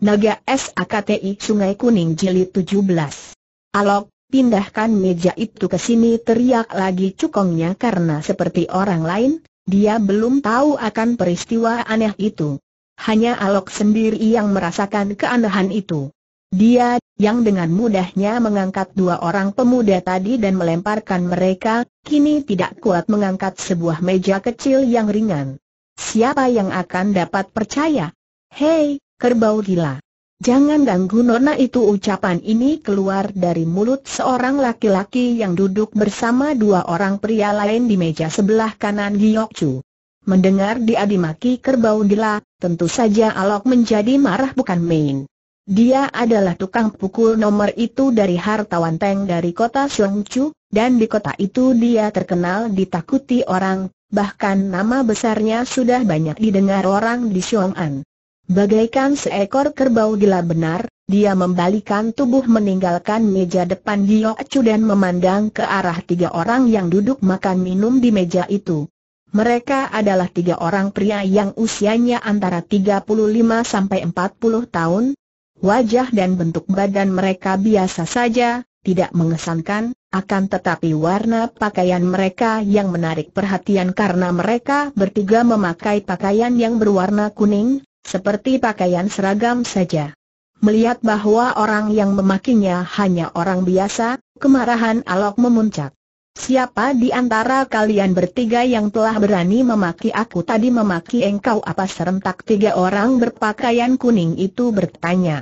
Naga SAKTI Sungai Kuning Jilid 17 Alok, pindahkan meja itu ke sini teriak lagi cukongnya karena seperti orang lain, dia belum tahu akan peristiwa aneh itu. Hanya Alok sendiri yang merasakan keanehan itu. Dia, yang dengan mudahnya mengangkat dua orang pemuda tadi dan melemparkan mereka, kini tidak kuat mengangkat sebuah meja kecil yang ringan. Siapa yang akan dapat percaya? Hei, kerbau gila. Jangan ganggu nona itu ucapan ini keluar dari mulut seorang laki-laki yang duduk bersama dua orang pria lain di meja sebelah kanan Giok Chu. Mendengar dia dimaki kerbau gila, tentu saja Alok menjadi marah bukan main. Dia adalah tukang pukul nomor itu dari hartawan Teng dari kota Chu, dan di kota itu dia terkenal ditakuti orang, bahkan nama besarnya sudah banyak didengar orang di Xiong'an. Bagaikan seekor kerbau gila benar, dia membalikan tubuh meninggalkan meja depan Giok Chu dan memandang ke arah tiga orang yang duduk makan minum di meja itu. Mereka adalah tiga orang pria yang usianya antara 35 sampai 40 tahun. Wajah dan bentuk badan mereka biasa saja, tidak mengesankan, akan tetapi warna pakaian mereka yang menarik perhatian karena mereka bertiga memakai pakaian yang berwarna kuning, seperti pakaian seragam saja. Melihat bahwa orang yang memakinya hanya orang biasa, kemarahan Alok memuncak. Siapa di antara kalian bertiga yang telah berani memaki aku tadi memaki engkau apa serentak tiga orang berpakaian kuning itu bertanya.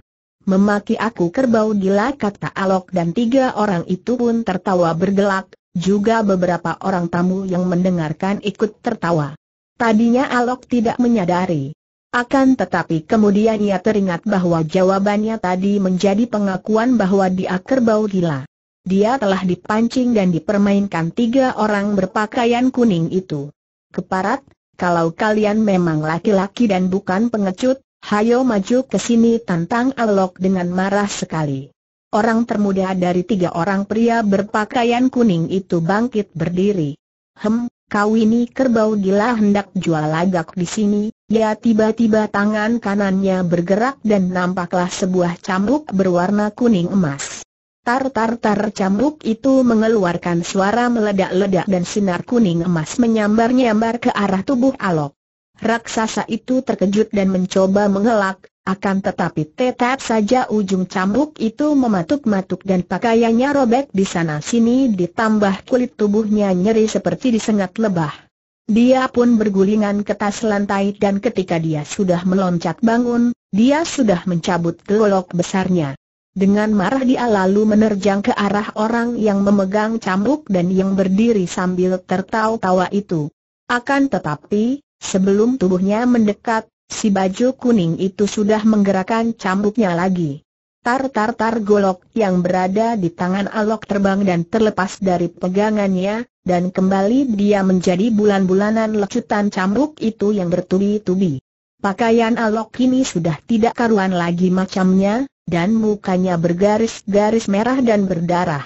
Memaki aku kerbau gila kata Alok dan tiga orang itu pun tertawa bergelak, juga beberapa orang tamu yang mendengarkan ikut tertawa. Tadinya Alok tidak menyadari akan tetapi kemudian ia teringat bahwa jawabannya tadi menjadi pengakuan bahwa dia kerbau gila. Dia telah dipancing dan dipermainkan tiga orang berpakaian kuning itu. Keparat, kalau kalian memang laki-laki dan bukan pengecut, hayo maju ke sini tantang Alok dengan marah sekali. Orang termuda dari tiga orang pria berpakaian kuning itu bangkit berdiri. Hem, kau ini kerbau gila hendak jual lagak di sini, Ya tiba-tiba tangan kanannya bergerak dan nampaklah sebuah cambuk berwarna kuning emas. Tar-tar-tar cambuk itu mengeluarkan suara meledak-ledak dan sinar kuning emas menyambar-nyambar ke arah tubuh Alok. Raksasa itu terkejut dan mencoba mengelak, akan tetapi tetap saja ujung cambuk itu mematuk-matuk dan pakaiannya robek di sana-sini ditambah kulit tubuhnya nyeri seperti disengat lebah. Dia pun bergulingan ke tas lantai dan ketika dia sudah meloncat bangun, dia sudah mencabut golok besarnya. Dengan marah dia lalu menerjang ke arah orang yang memegang cambuk dan yang berdiri sambil tertawa-tawa itu. Akan tetapi, sebelum tubuhnya mendekat, si baju kuning itu sudah menggerakkan cambuknya lagi. Tar-tar-tar golok yang berada di tangan Alok terbang dan terlepas dari pegangannya, dan kembali dia menjadi bulan-bulanan lecutan cambuk itu yang bertubi-tubi. Pakaian Alok kini sudah tidak karuan lagi macamnya, dan mukanya bergaris-garis merah dan berdarah.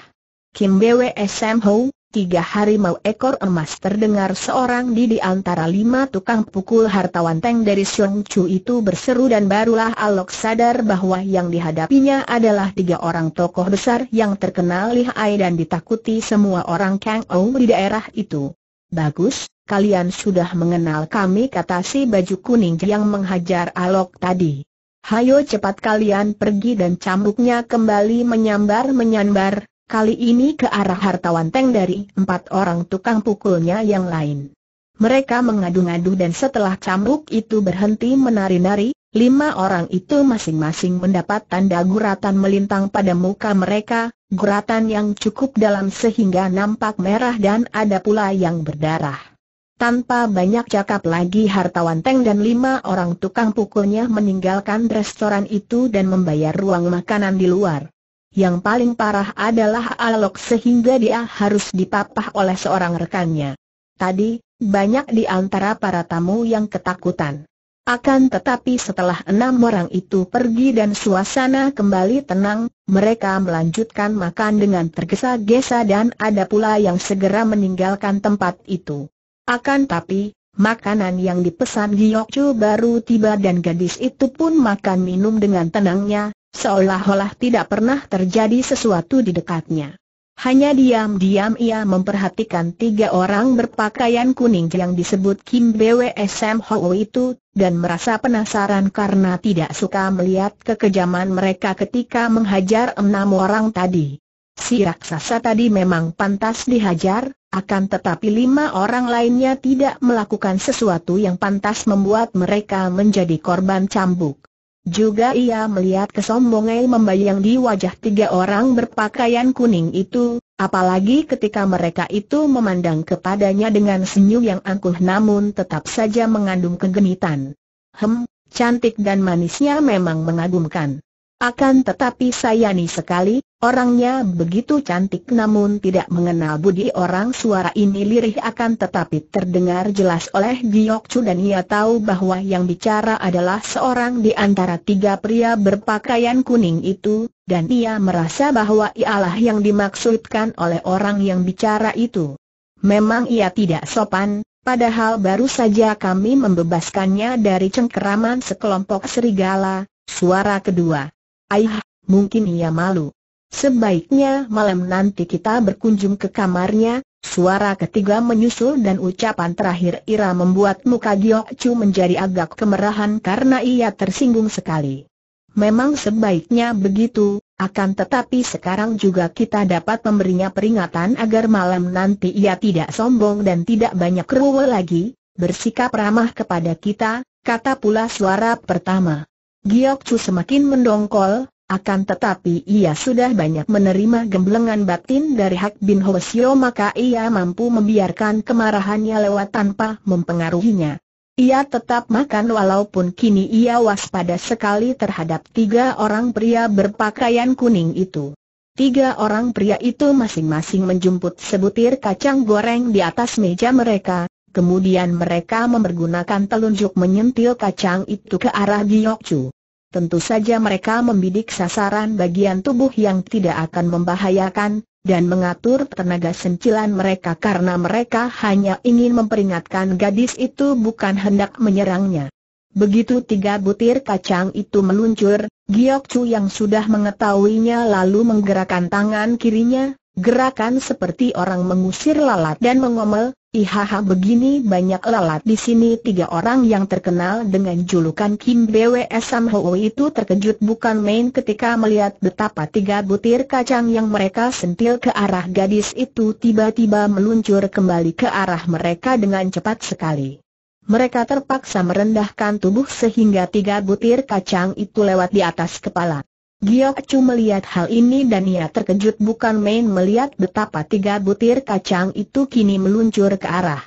Kim Bwe SM Ho, tiga harimau ekor emas terdengar seorang di di antara lima tukang pukul hartawan Teng dari Xiong Chu itu berseru dan barulah Alok sadar bahwa yang dihadapinya adalah tiga orang tokoh besar yang terkenal lihai dan ditakuti semua orang Kang Ou di daerah itu. Bagus, kalian sudah mengenal kami kata si baju kuning yang menghajar Alok tadi. Hayo cepat kalian pergi dan cambuknya kembali menyambar-menyambar, kali ini ke arah hartawan Teng dari empat orang tukang pukulnya yang lain. Mereka mengadu-ngadu dan setelah cambuk itu berhenti menari-nari, lima orang itu masing-masing mendapat tanda guratan melintang pada muka mereka, guratan yang cukup dalam sehingga nampak merah dan ada pula yang berdarah. Tanpa banyak cakap lagi hartawan Teng dan lima orang tukang pukulnya meninggalkan restoran itu dan membayar ruang makanan di luar. Yang paling parah adalah Alok sehingga dia harus dipapah oleh seorang rekannya. Tadi, banyak di antara para tamu yang ketakutan. Akan tetapi setelah enam orang itu pergi dan suasana kembali tenang, mereka melanjutkan makan dengan tergesa-gesa dan ada pula yang segera meninggalkan tempat itu. Akan tapi, Makanan yang dipesan Giok Chu baru tiba dan gadis itu pun makan minum dengan tenangnya, seolah-olah tidak pernah terjadi sesuatu di dekatnya. Hanya diam-diam ia memperhatikan tiga orang berpakaian kuning yang disebut Kim BWSM Ho itu, dan merasa penasaran karena tidak suka melihat kekejaman mereka ketika menghajar enam orang tadi. Si raksasa tadi memang pantas dihajar, akan tetapi lima orang lainnya tidak melakukan sesuatu yang pantas membuat mereka menjadi korban cambuk. Juga ia melihat kesombongan membayang di wajah tiga orang berpakaian kuning itu, apalagi ketika mereka itu memandang kepadanya dengan senyum yang angkuh namun tetap saja mengandung kegenitan. Hem, cantik dan manisnya memang mengagumkan. Akan tetapi sayani sekali, orangnya begitu cantik namun tidak mengenal budi orang suara ini lirih akan tetapi terdengar jelas oleh Giok Chu dan ia tahu bahwa yang bicara adalah seorang di antara tiga pria berpakaian kuning itu, dan ia merasa bahwa ialah yang dimaksudkan oleh orang yang bicara itu. Memang ia tidak sopan, padahal baru saja kami membebaskannya dari cengkeraman sekelompok serigala, suara kedua. Ayah, mungkin ia malu. Sebaiknya malam nanti kita berkunjung ke kamarnya, suara ketiga menyusul dan ucapan terakhir Ira membuat muka Giok Chu menjadi agak kemerahan karena ia tersinggung sekali. Memang sebaiknya begitu, akan tetapi sekarang juga kita dapat memberinya peringatan agar malam nanti ia tidak sombong dan tidak banyak rewel lagi, bersikap ramah kepada kita, kata pula suara pertama. Giok Chu semakin mendongkol, akan tetapi ia sudah banyak menerima gemblengan batin dari Hak Bin Hwasyo maka ia mampu membiarkan kemarahannya lewat tanpa mempengaruhinya. Ia tetap makan walaupun kini ia waspada sekali terhadap tiga orang pria berpakaian kuning itu. Tiga orang pria itu masing-masing menjemput sebutir kacang goreng di atas meja mereka, Kemudian mereka mempergunakan telunjuk menyentil kacang itu ke arah Giok Tentu saja mereka membidik sasaran bagian tubuh yang tidak akan membahayakan, dan mengatur tenaga sentilan mereka karena mereka hanya ingin memperingatkan gadis itu bukan hendak menyerangnya. Begitu tiga butir kacang itu meluncur, Giok yang sudah mengetahuinya lalu menggerakkan tangan kirinya, gerakan seperti orang mengusir lalat dan mengomel, Ihaha begini banyak lalat di sini tiga orang yang terkenal dengan julukan Kim Bwe Sam Ho itu terkejut bukan main ketika melihat betapa tiga butir kacang yang mereka sentil ke arah gadis itu tiba-tiba meluncur kembali ke arah mereka dengan cepat sekali. Mereka terpaksa merendahkan tubuh sehingga tiga butir kacang itu lewat di atas kepala. Giok Chu melihat hal ini dan ia terkejut bukan main melihat betapa tiga butir kacang itu kini meluncur ke arah.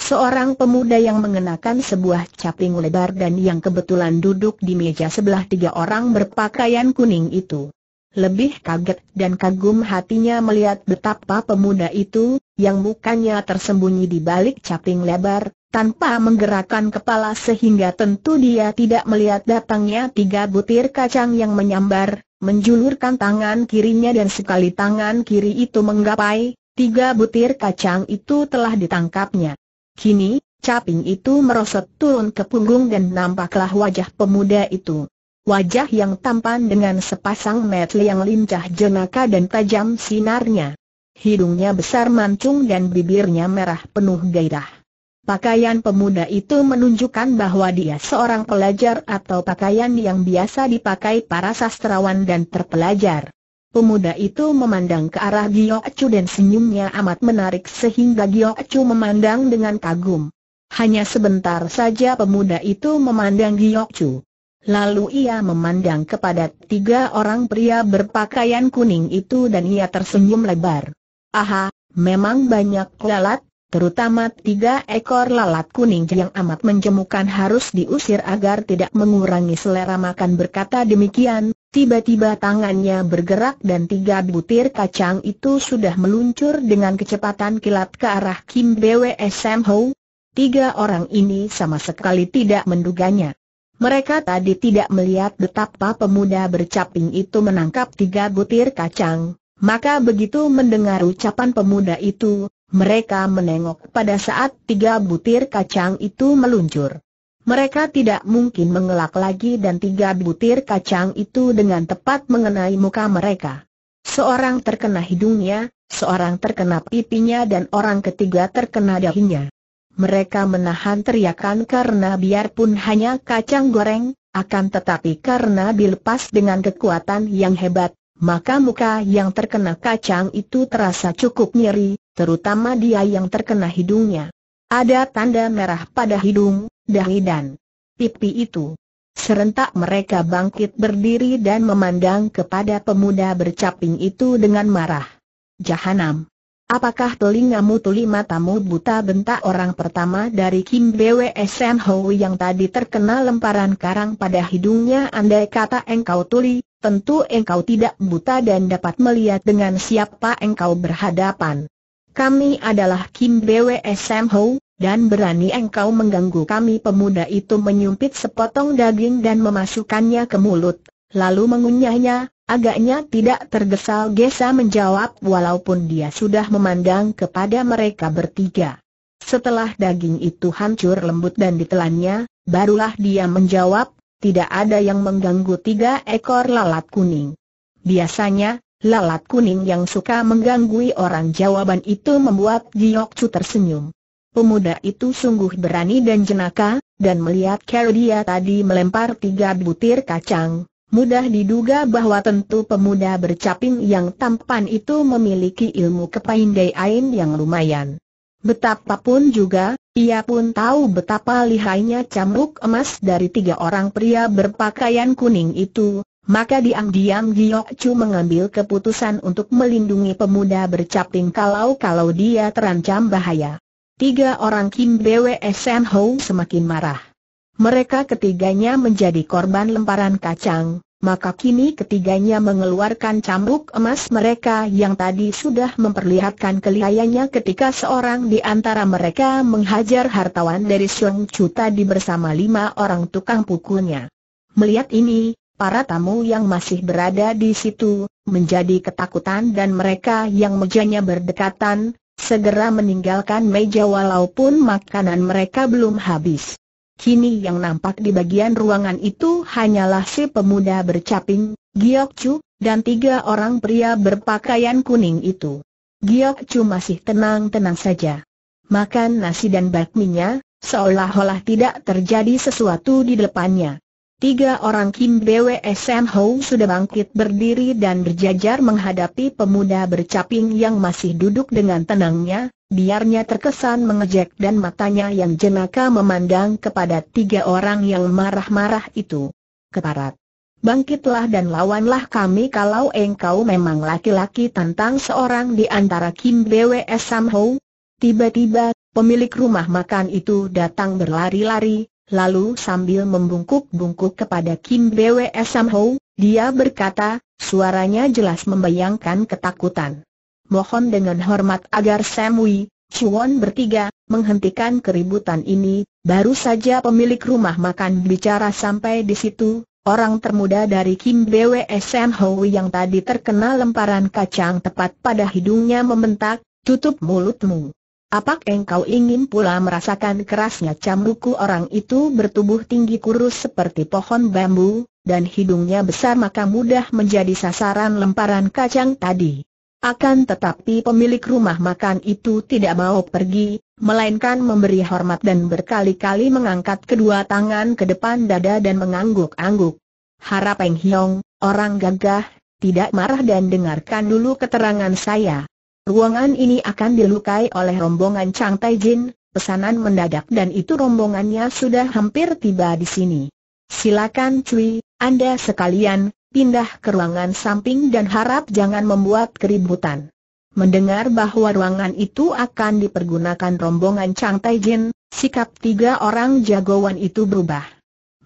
Seorang pemuda yang mengenakan sebuah caping lebar dan yang kebetulan duduk di meja sebelah tiga orang berpakaian kuning itu. Lebih kaget dan kagum hatinya melihat betapa pemuda itu, yang mukanya tersembunyi di balik caping lebar, tanpa menggerakkan kepala sehingga tentu dia tidak melihat datangnya tiga butir kacang yang menyambar, menjulurkan tangan kirinya dan sekali tangan kiri itu menggapai, tiga butir kacang itu telah ditangkapnya. Kini, caping itu merosot turun ke punggung dan nampaklah wajah pemuda itu. Wajah yang tampan dengan sepasang mata yang lincah jenaka dan tajam sinarnya. Hidungnya besar mancung dan bibirnya merah penuh gairah. Pakaian pemuda itu menunjukkan bahwa dia seorang pelajar atau pakaian yang biasa dipakai para sastrawan dan terpelajar. Pemuda itu memandang ke arah Giok Chu dan senyumnya amat menarik sehingga Giok Chu memandang dengan kagum. Hanya sebentar saja pemuda itu memandang Giok Chu. Lalu ia memandang kepada tiga orang pria berpakaian kuning itu dan ia tersenyum lebar. Aha, memang banyak lalat, terutama tiga ekor lalat kuning yang amat menjemukan harus diusir agar tidak mengurangi selera makan berkata demikian, tiba-tiba tangannya bergerak dan tiga butir kacang itu sudah meluncur dengan kecepatan kilat ke arah Kim Bwe Sam Ho. Tiga orang ini sama sekali tidak menduganya. Mereka tadi tidak melihat betapa pemuda bercaping itu menangkap tiga butir kacang, maka begitu mendengar ucapan pemuda itu, Mereka menengok pada saat tiga butir kacang itu meluncur. Mereka tidak mungkin mengelak lagi dan tiga butir kacang itu dengan tepat mengenai muka mereka. Seorang terkena hidungnya, seorang terkena pipinya dan orang ketiga terkena dahinya. Mereka menahan teriakan karena biarpun hanya kacang goreng, akan tetapi karena dilepas dengan kekuatan yang hebat, maka muka yang terkena kacang itu terasa cukup nyeri, terutama dia yang terkena hidungnya. Ada tanda merah pada hidung, dahi dan pipi itu. Serentak mereka bangkit berdiri dan memandang kepada pemuda bercaping itu dengan marah. Jahanam! Apakah telingamu tuli matamu buta bentak? Orang pertama dari Kim BWSN Ho yang tadi terkena lemparan karang pada hidungnya. Andai kata engkau tuli, tentu engkau tidak buta dan dapat melihat dengan siapa engkau berhadapan. Kami adalah Kim BWSM Ho, dan berani engkau mengganggu kami. Pemuda itu menyumpit sepotong daging dan memasukkannya ke mulut, lalu mengunyahnya, Agaknya tidak tergesa-gesa menjawab walaupun dia sudah memandang kepada mereka bertiga. Setelah daging itu hancur lembut dan ditelannya, barulah dia menjawab, tidak ada yang mengganggu tiga ekor lalat kuning. Biasanya, lalat kuning yang suka mengganggu orang jawaban itu membuat Giok Chu tersenyum. Pemuda itu sungguh berani dan jenaka, dan melihat cara dia tadi melempar tiga butir kacang, Mudah diduga bahwa tentu pemuda bercaping yang tampan itu memiliki ilmu kepandaian yang lumayan. Betapapun juga, ia pun tahu betapa lihainya cambuk emas dari tiga orang pria berpakaian kuning itu, maka diam-diam Giok Chu mengambil keputusan untuk melindungi pemuda bercaping kalau-kalau dia terancam bahaya. Tiga orang Kim Bwe Sen Ho semakin marah. Mereka ketiganya menjadi korban lemparan kacang, maka kini ketiganya mengeluarkan cambuk emas mereka yang tadi sudah memperlihatkan kelihayannya ketika seorang di antara mereka menghajar hartawan dari Xiong Chu tadi bersama lima orang tukang pukulnya. Melihat ini, para tamu yang masih berada di situ, menjadi ketakutan dan mereka yang mejanya berdekatan, segera meninggalkan meja walaupun makanan mereka belum habis. Kini yang nampak di bagian ruangan itu hanyalah si pemuda bercaping, Giok Chu, dan tiga orang pria berpakaian kuning itu. Giok Chu masih tenang-tenang saja. Makan nasi dan bakminya, seolah-olah tidak terjadi sesuatu di depannya. Tiga orang Kim Bwe Sen Ho sudah bangkit berdiri dan berjajar menghadapi pemuda bercaping yang masih duduk dengan tenangnya, biarnya terkesan mengejek dan matanya yang jenaka memandang kepada tiga orang yang marah-marah itu. Keparat. Bangkitlah dan lawanlah kami kalau engkau memang laki-laki tentang seorang di antara Kim BWS Sam. Tiba-tiba, pemilik rumah makan itu datang berlari-lari, lalu sambil membungkuk-bungkuk kepada Kim BWS Sam dia berkata, suaranya jelas membayangkan ketakutan mohon dengan hormat agar Sam Wei, Chuan bertiga, menghentikan keributan ini, baru saja pemilik rumah makan bicara sampai di situ, orang termuda dari Kim Bwe Sam Ho yang tadi terkena lemparan kacang tepat pada hidungnya membentak, tutup mulutmu. Apak engkau ingin pula merasakan kerasnya cambukku orang itu bertubuh tinggi kurus seperti pohon bambu, dan hidungnya besar maka mudah menjadi sasaran lemparan kacang tadi. Akan tetapi pemilik rumah makan itu tidak mau pergi, melainkan memberi hormat dan berkali-kali mengangkat kedua tangan ke depan dada dan mengangguk-angguk. Harap Eng Hiong, orang gagah, tidak marah dan dengarkan dulu keterangan saya. Ruangan ini akan dilukai oleh rombongan Chang Tai Jin, pesanan mendadak dan itu rombongannya sudah hampir tiba di sini. Silakan Cui, Anda sekalian, pindah ke ruangan samping dan harap jangan membuat keributan. Mendengar bahwa ruangan itu akan dipergunakan rombongan Chang Tai Jin, sikap tiga orang jagoan itu berubah.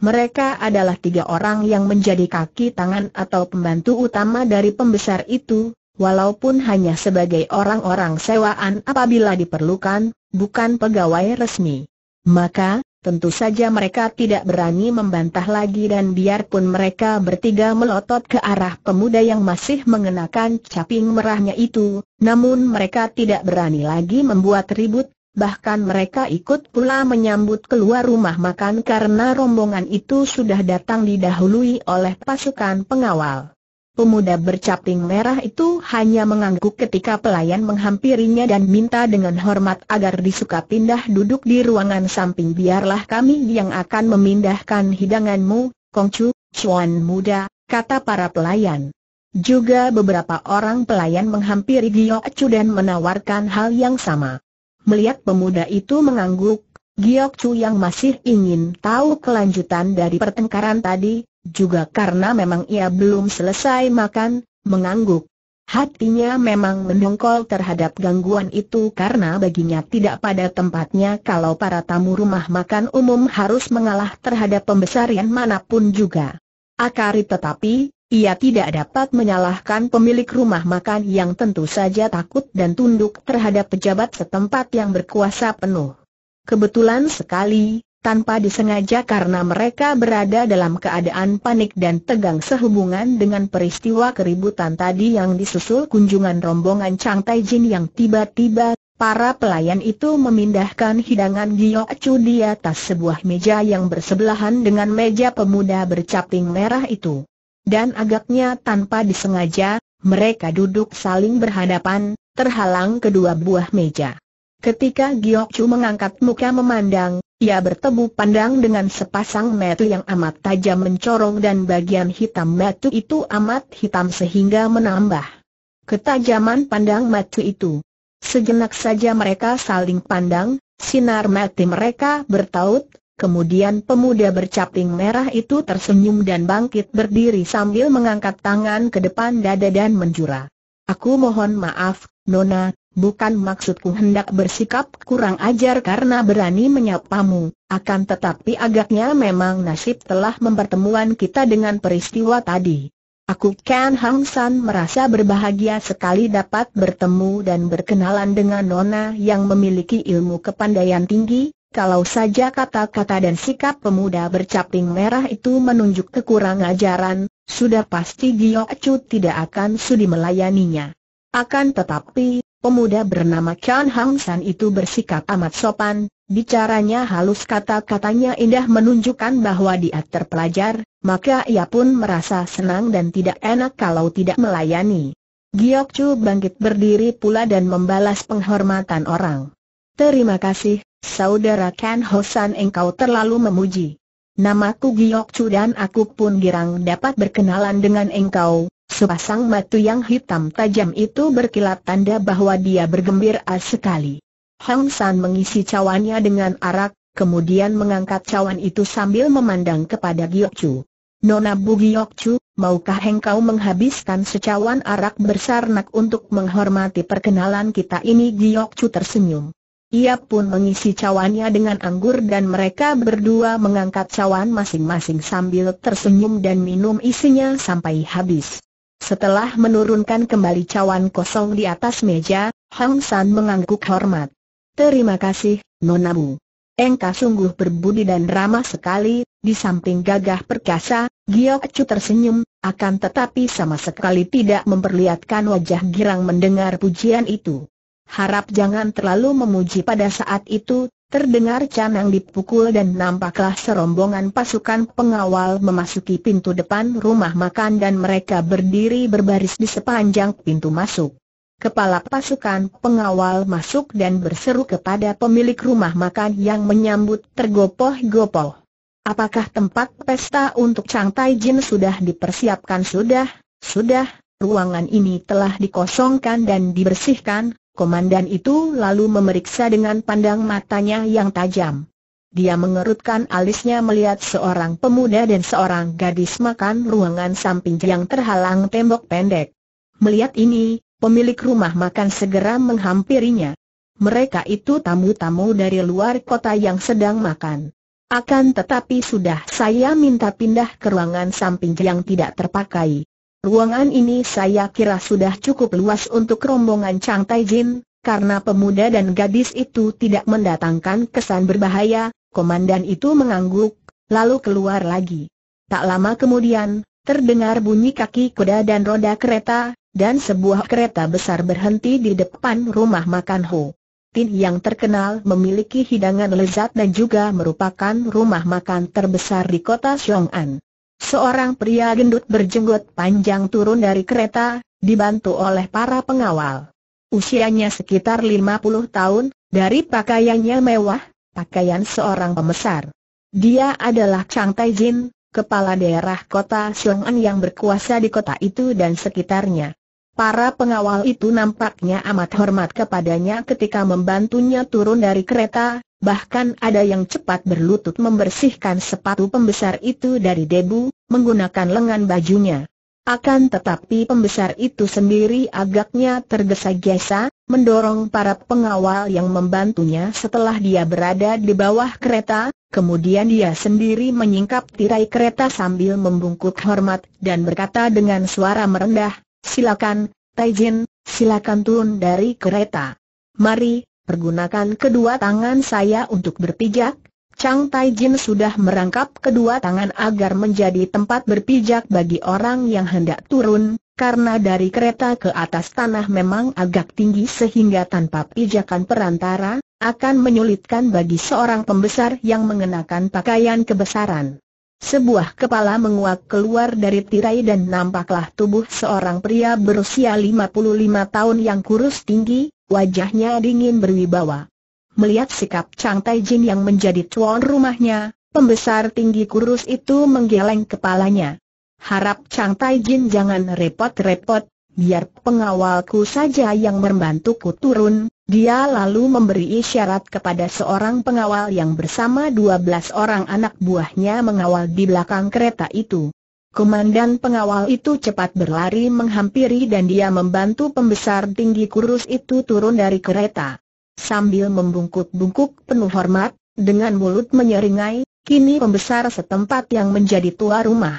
Mereka adalah tiga orang yang menjadi kaki tangan atau pembantu utama dari pembesar itu, walaupun hanya sebagai orang-orang sewaan apabila diperlukan, bukan pegawai resmi. Maka, tentu saja mereka tidak berani membantah lagi dan biarpun mereka bertiga melotot ke arah pemuda yang masih mengenakan caping merahnya itu, namun mereka tidak berani lagi membuat ribut, bahkan mereka ikut pula menyambut keluar rumah makan karena rombongan itu sudah datang didahului oleh pasukan pengawal. Pemuda bercaping merah itu hanya mengangguk ketika pelayan menghampirinya dan minta dengan hormat agar disuka pindah duduk di ruangan samping biarlah kami yang akan memindahkan hidanganmu, Kongcu, Chuan muda, kata para pelayan. Juga beberapa orang pelayan menghampiri Giok Chu dan menawarkan hal yang sama. Melihat pemuda itu mengangguk, Giok Chu yang masih ingin tahu kelanjutan dari pertengkaran tadi, juga karena memang ia belum selesai makan, mengangguk. Hatinya memang mendongkol terhadap gangguan itu karena baginya tidak pada tempatnya kalau para tamu rumah makan umum harus mengalah terhadap pembesarian mana pun juga. Akari tetapi, ia tidak dapat menyalahkan pemilik rumah makan yang tentu saja takut dan tunduk terhadap pejabat setempat yang berkuasa penuh. Kebetulan sekali, tanpa disengaja karena mereka berada dalam keadaan panik dan tegang sehubungan dengan peristiwa keributan tadi yang disusul kunjungan rombongan Chang Tai Jin yang tiba-tiba, para pelayan itu memindahkan hidangan Giok Chu di atas sebuah meja yang bersebelahan dengan meja pemuda bercaping merah itu. Dan agaknya tanpa disengaja, mereka duduk saling berhadapan, terhalang kedua buah meja. Ketika Giok Chu mengangkat muka memandang, ia bertemu pandang dengan sepasang metu yang amat tajam mencorong dan bagian hitam metu itu amat hitam sehingga menambah ketajaman pandang metu itu. Sejenak saja mereka saling pandang, sinar mati mereka bertaut, kemudian pemuda bercaping merah itu tersenyum dan bangkit berdiri sambil mengangkat tangan ke depan dada dan menjura. Aku mohon maaf, Nona, bukan maksudku hendak bersikap kurang ajar karena berani menyapamu, akan tetapi agaknya memang nasib telah mempertemuan kita dengan peristiwa tadi. Aku Ken Hang San merasa berbahagia sekali dapat bertemu dan berkenalan dengan Nona yang memiliki ilmu kepandaian tinggi, kalau saja kata-kata dan sikap pemuda bercaping merah itu menunjuk kekurang ajaran, sudah pasti Giok Chu tidak akan sudi melayaninya. Akan tetapi, Pemuda bernama Chan Hang San itu bersikap amat sopan, bicaranya halus kata-katanya indah menunjukkan bahwa dia terpelajar, maka ia pun merasa senang dan tidak enak kalau tidak melayani. Giok Chu bangkit berdiri pula dan membalas penghormatan orang. Terima kasih, saudara Ken Hosan engkau terlalu memuji. Namaku Giok Chu dan aku pun girang dapat berkenalan dengan engkau, Sepasang mata yang hitam tajam itu berkilat tanda bahwa dia bergembira sekali. Hang San mengisi cawannya dengan arak, kemudian mengangkat cawan itu sambil memandang kepada Giok Chu. Nona Bu Giok Chu, maukah engkau menghabiskan secawan arak bersarnak untuk menghormati perkenalan kita ini? Giok Chu tersenyum. Ia pun mengisi cawannya dengan anggur dan mereka berdua mengangkat cawan masing-masing sambil tersenyum dan minum isinya sampai habis. Setelah menurunkan kembali cawan kosong di atas meja, Hang San mengangguk hormat. Terima kasih, Nona Bu. Engkau sungguh berbudi dan ramah sekali, di samping gagah perkasa, Giok Chu tersenyum, akan tetapi sama sekali tidak memperlihatkan wajah girang mendengar pujian itu. Harap jangan terlalu memuji pada saat itu, Terdengar canang dipukul dan nampaklah serombongan pasukan pengawal memasuki pintu depan rumah makan dan mereka berdiri berbaris di sepanjang pintu masuk. Kepala pasukan pengawal masuk dan berseru kepada pemilik rumah makan yang menyambut tergopoh-gopoh. Apakah tempat pesta untuk Chang Tai Jin sudah dipersiapkan? Sudah, sudah, ruangan ini telah dikosongkan dan dibersihkan, Komandan itu lalu memeriksa dengan pandang matanya yang tajam. Dia mengerutkan alisnya melihat seorang pemuda dan seorang gadis makan ruangan samping yang terhalang tembok pendek. Melihat ini, pemilik rumah makan segera menghampirinya. Mereka itu tamu-tamu dari luar kota yang sedang makan. Akan tetapi sudah saya minta pindah ke ruangan samping yang tidak terpakai. Ruangan ini saya kira sudah cukup luas untuk rombongan Chang Tai Jin, karena pemuda dan gadis itu tidak mendatangkan kesan berbahaya, komandan itu mengangguk, lalu keluar lagi. Tak lama kemudian, terdengar bunyi kaki kuda dan roda kereta, dan sebuah kereta besar berhenti di depan rumah makan Ho. Tin yang terkenal memiliki hidangan lezat dan juga merupakan rumah makan terbesar di kota Xiong'an. Seorang pria gendut berjenggot panjang turun dari kereta, dibantu oleh para pengawal. Usianya sekitar 50 tahun, dari pakaiannya mewah, pakaian seorang pembesar. Dia adalah Chang Taijin, kepala daerah kota Xiong'an yang berkuasa di kota itu dan sekitarnya. Para pengawal itu nampaknya amat hormat kepadanya ketika membantunya turun dari kereta, Bahkan ada yang cepat berlutut membersihkan sepatu pembesar itu dari debu, menggunakan lengan bajunya. Akan tetapi pembesar itu sendiri agaknya tergesa-gesa, mendorong para pengawal yang membantunya setelah dia berada di bawah kereta, kemudian dia sendiri menyingkap tirai kereta sambil membungkuk hormat dan berkata dengan suara merendah, silakan, Taijin, silakan turun dari kereta. Mari, Pergunakan kedua tangan saya untuk berpijak. Chang Tai Jin sudah merangkap kedua tangan agar menjadi tempat berpijak bagi orang yang hendak turun, karena dari kereta ke atas tanah memang agak tinggi sehingga tanpa pijakan perantara, akan menyulitkan bagi seorang pembesar yang mengenakan pakaian kebesaran. Sebuah kepala menguak keluar dari tirai dan nampaklah tubuh seorang pria berusia 55 tahun yang kurus tinggi, wajahnya dingin berwibawa. Melihat sikap Chang Taijin yang menjadi tuan rumahnya, pembesar tinggi kurus itu menggeleng kepalanya. Harap Chang Taijin jangan repot-repot, biar pengawalku saja yang membantuku turun. Dia lalu memberi isyarat kepada seorang pengawal yang bersama 12 orang anak buahnya mengawal di belakang kereta itu. Komandan pengawal itu cepat berlari menghampiri dan dia membantu pembesar tinggi kurus itu turun dari kereta. Sambil membungkuk-bungkuk penuh hormat, dengan mulut menyeringai, kini pembesar setempat yang menjadi tua rumah.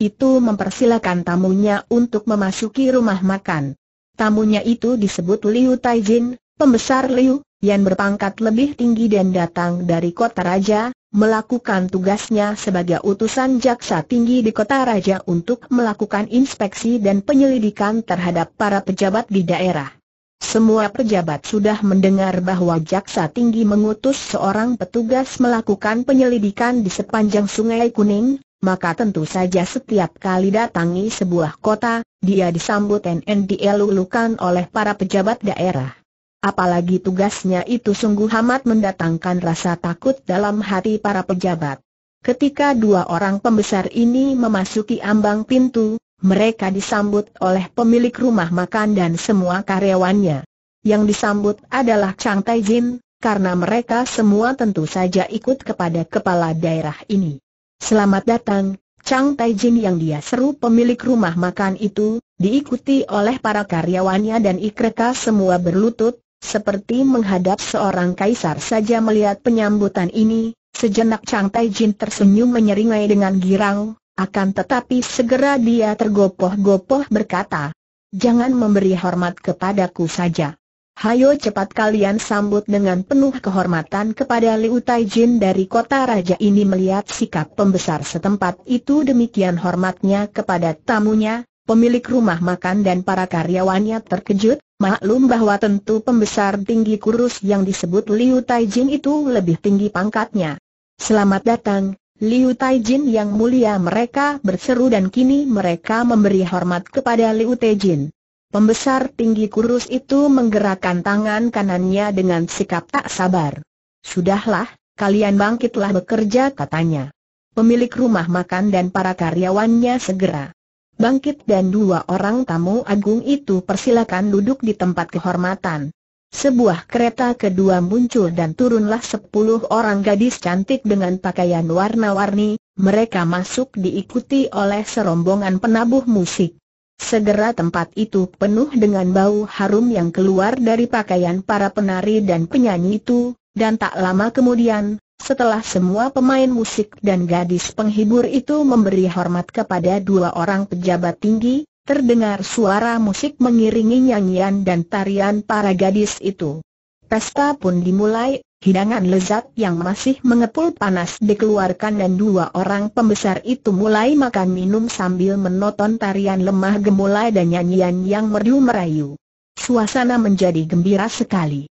Itu mempersilakan tamunya untuk memasuki rumah makan. Tamunya itu disebut Liu Taijin, pembesar Liu, yang berpangkat lebih tinggi dan datang dari kota raja, melakukan tugasnya sebagai utusan jaksa tinggi di kota raja untuk melakukan inspeksi dan penyelidikan terhadap para pejabat di daerah. Semua pejabat sudah mendengar bahwa jaksa tinggi mengutus seorang petugas melakukan penyelidikan di sepanjang sungai Kuning, maka tentu saja setiap kali datangi sebuah kota, dia disambut dan dielulukan oleh para pejabat daerah apalagi tugasnya itu sungguh amat mendatangkan rasa takut dalam hati para pejabat. Ketika dua orang pembesar ini memasuki ambang pintu, mereka disambut oleh pemilik rumah makan dan semua karyawannya. Yang disambut adalah Chang Taijin, karena mereka semua tentu saja ikut kepada kepala daerah ini. Selamat datang, Chang Taijin yang dia seru pemilik rumah makan itu, diikuti oleh para karyawannya dan ikreka semua berlutut, seperti menghadap seorang kaisar saja melihat penyambutan ini, sejenak Chang Taijin tersenyum menyeringai dengan girang, akan tetapi segera dia tergopoh-gopoh berkata, Jangan memberi hormat kepadaku saja. Hayo cepat kalian sambut dengan penuh kehormatan kepada Liu Taijin dari kota raja ini melihat sikap pembesar setempat itu demikian hormatnya kepada tamunya, pemilik rumah makan dan para karyawannya terkejut, Maklum bahwa tentu pembesar tinggi kurus yang disebut Liu Taijin itu lebih tinggi pangkatnya. Selamat datang, Liu Taijin yang mulia mereka berseru dan kini mereka memberi hormat kepada Liu Taijin. Pembesar tinggi kurus itu menggerakkan tangan kanannya dengan sikap tak sabar. Sudahlah, kalian bangkitlah bekerja katanya. Pemilik rumah makan dan para karyawannya segera Bangkit dan dua orang tamu agung itu persilakan duduk di tempat kehormatan. Sebuah kereta kedua muncul dan turunlah sepuluh orang gadis cantik dengan pakaian warna-warni, mereka masuk diikuti oleh serombongan penabuh musik. Segera tempat itu penuh dengan bau harum yang keluar dari pakaian para penari dan penyanyi itu, dan tak lama kemudian, setelah semua pemain musik dan gadis penghibur itu memberi hormat kepada dua orang pejabat tinggi, terdengar suara musik mengiringi nyanyian dan tarian para gadis itu. Pesta pun dimulai, hidangan lezat yang masih mengepul panas dikeluarkan dan dua orang pembesar itu mulai makan minum sambil menonton tarian lemah gemulai dan nyanyian yang merdu merayu. Suasana menjadi gembira sekali.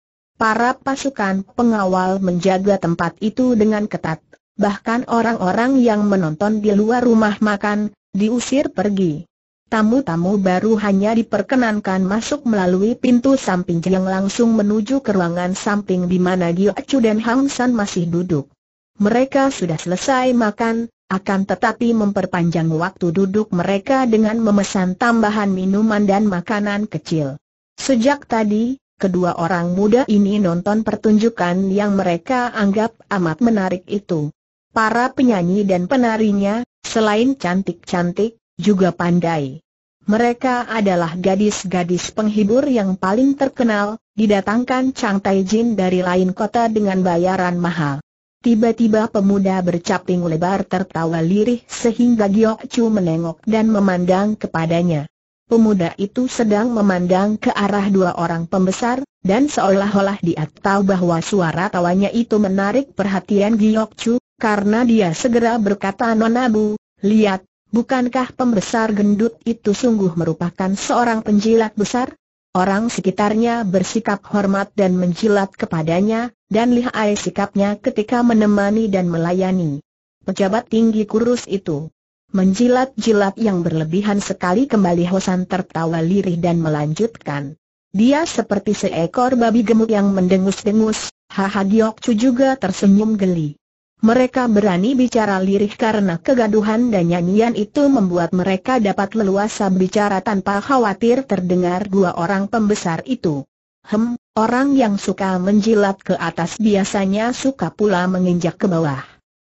Para pasukan pengawal menjaga tempat itu dengan ketat. Bahkan orang-orang yang menonton di luar rumah makan, diusir pergi. Tamu-tamu baru hanya diperkenankan masuk melalui pintu samping yang langsung menuju ke ruangan samping di mana Gio Chu dan Hang San masih duduk. Mereka sudah selesai makan, akan tetapi memperpanjang waktu duduk mereka dengan memesan tambahan minuman dan makanan kecil. Sejak tadi, kedua orang muda ini nonton pertunjukan yang mereka anggap amat menarik itu. Para penyanyi dan penarinya, selain cantik-cantik, juga pandai. Mereka adalah gadis-gadis penghibur yang paling terkenal, didatangkan Chang Taijin dari lain kota dengan bayaran mahal. Tiba-tiba pemuda bercaping lebar tertawa lirih sehingga Giok Chu menengok dan memandang kepadanya. Pemuda itu sedang memandang ke arah dua orang pembesar, dan seolah-olah dia tahu bahwa suara tawanya itu menarik perhatian Giok Chu, karena dia segera berkata Nonabu, lihat, Bukankah pembesar gendut itu sungguh merupakan seorang penjilat besar? Orang sekitarnya bersikap hormat dan menjilat kepadanya, dan lihai sikapnya ketika menemani dan melayani. Pejabat tinggi kurus itu menjilat-jilat yang berlebihan sekali kembali Hosan tertawa lirih dan melanjutkan. Dia seperti seekor babi gemuk yang mendengus-dengus, haha Giok Chu juga tersenyum geli. Mereka berani bicara lirih karena kegaduhan dan nyanyian itu membuat mereka dapat leluasa bicara tanpa khawatir terdengar dua orang pembesar itu. Hem, orang yang suka menjilat ke atas biasanya suka pula menginjak ke bawah.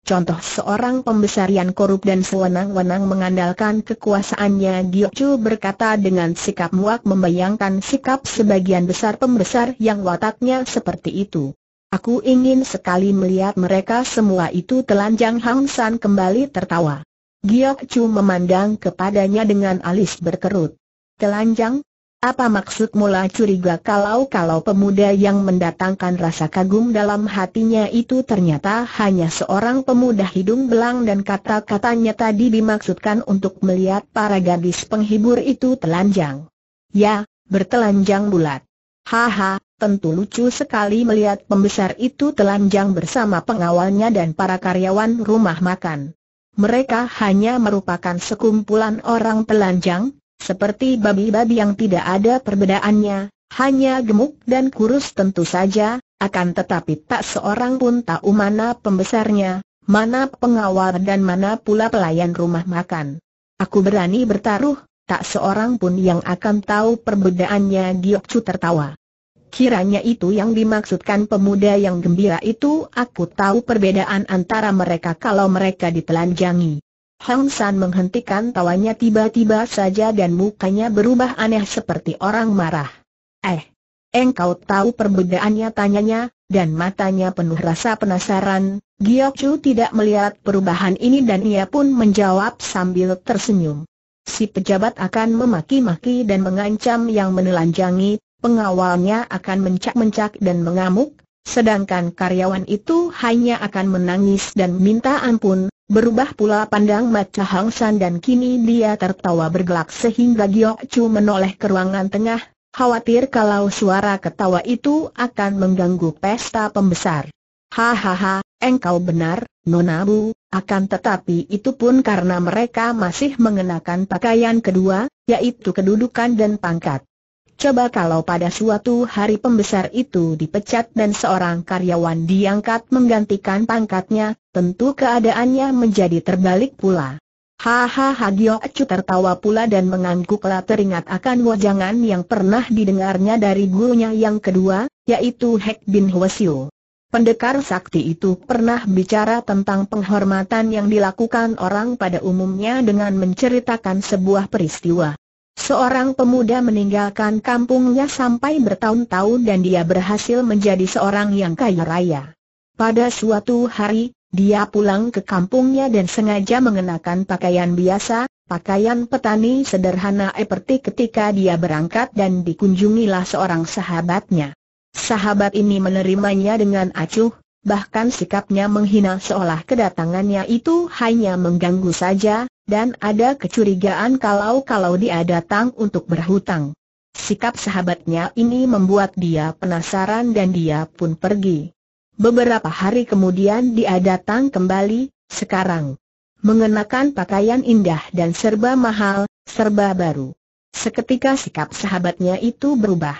Contoh seorang pembesar yang korup dan sewenang-wenang mengandalkan kekuasaannya Giokchu berkata dengan sikap muak membayangkan sikap sebagian besar pembesar yang wataknya seperti itu. Aku ingin sekali melihat mereka semua itu telanjang Hang San kembali tertawa. Giok Chu memandang kepadanya dengan alis berkerut. Telanjang? Apa maksud mula curiga kalau-kalau pemuda yang mendatangkan rasa kagum dalam hatinya itu ternyata hanya seorang pemuda hidung belang dan kata-katanya tadi dimaksudkan untuk melihat para gadis penghibur itu telanjang. Ya, bertelanjang bulat. Haha, tentu lucu sekali melihat pembesar itu telanjang bersama pengawalnya dan para karyawan rumah makan. Mereka hanya merupakan sekumpulan orang telanjang, seperti babi-babi yang tidak ada perbedaannya, hanya gemuk dan kurus tentu saja, akan tetapi tak seorang pun tahu mana pembesarnya, mana pengawal dan mana pula pelayan rumah makan. Aku berani bertaruh, tak seorang pun yang akan tahu perbedaannya Giok Chu tertawa. Kiranya itu yang dimaksudkan pemuda yang gembira itu aku tahu perbedaan antara mereka kalau mereka ditelanjangi. Hang San menghentikan tawanya tiba-tiba saja dan mukanya berubah aneh seperti orang marah. Eh, engkau tahu perbedaannya? Tanyanya, dan matanya penuh rasa penasaran, Giok Chu tidak melihat perubahan ini dan ia pun menjawab sambil tersenyum. Si pejabat akan memaki-maki dan mengancam yang menelanjangi, pengawalnya akan mencak-mencak dan mengamuk, sedangkan karyawan itu hanya akan menangis dan minta ampun, berubah pula pandang mata Hang San dan kini dia tertawa bergelak sehingga Giok Chu menoleh ke ruangan tengah, khawatir kalau suara ketawa itu akan mengganggu pesta pembesar. Hahaha, engkau benar, Nona Bu, akan tetapi itu pun karena mereka masih mengenakan pakaian kedua, yaitu kedudukan dan pangkat. Coba kalau pada suatu hari pembesar itu dipecat dan seorang karyawan diangkat menggantikan pangkatnya, tentu keadaannya menjadi terbalik pula. Hahaha Gio Chu tertawa pula dan mengangguklah teringat akan wajangan yang pernah didengarnya dari gurunya yang kedua, yaitu Hek Bin Hwasyo. Pendekar sakti itu pernah bicara tentang penghormatan yang dilakukan orang pada umumnya dengan menceritakan sebuah peristiwa. Seorang pemuda meninggalkan kampungnya sampai bertahun-tahun dan dia berhasil menjadi seorang yang kaya raya. Pada suatu hari, dia pulang ke kampungnya dan sengaja mengenakan pakaian biasa, pakaian petani sederhana seperti ketika dia berangkat dan dikunjungilah seorang sahabatnya. Sahabat ini menerimanya dengan acuh, bahkan sikapnya menghina seolah kedatangannya itu hanya mengganggu saja, dan ada kecurigaan kalau-kalau dia datang untuk berhutang. Sikap sahabatnya ini membuat dia penasaran dan dia pun pergi. Beberapa hari kemudian dia datang kembali, sekarang mengenakan pakaian indah dan serba mahal, serba baru. Seketika sikap sahabatnya itu berubah.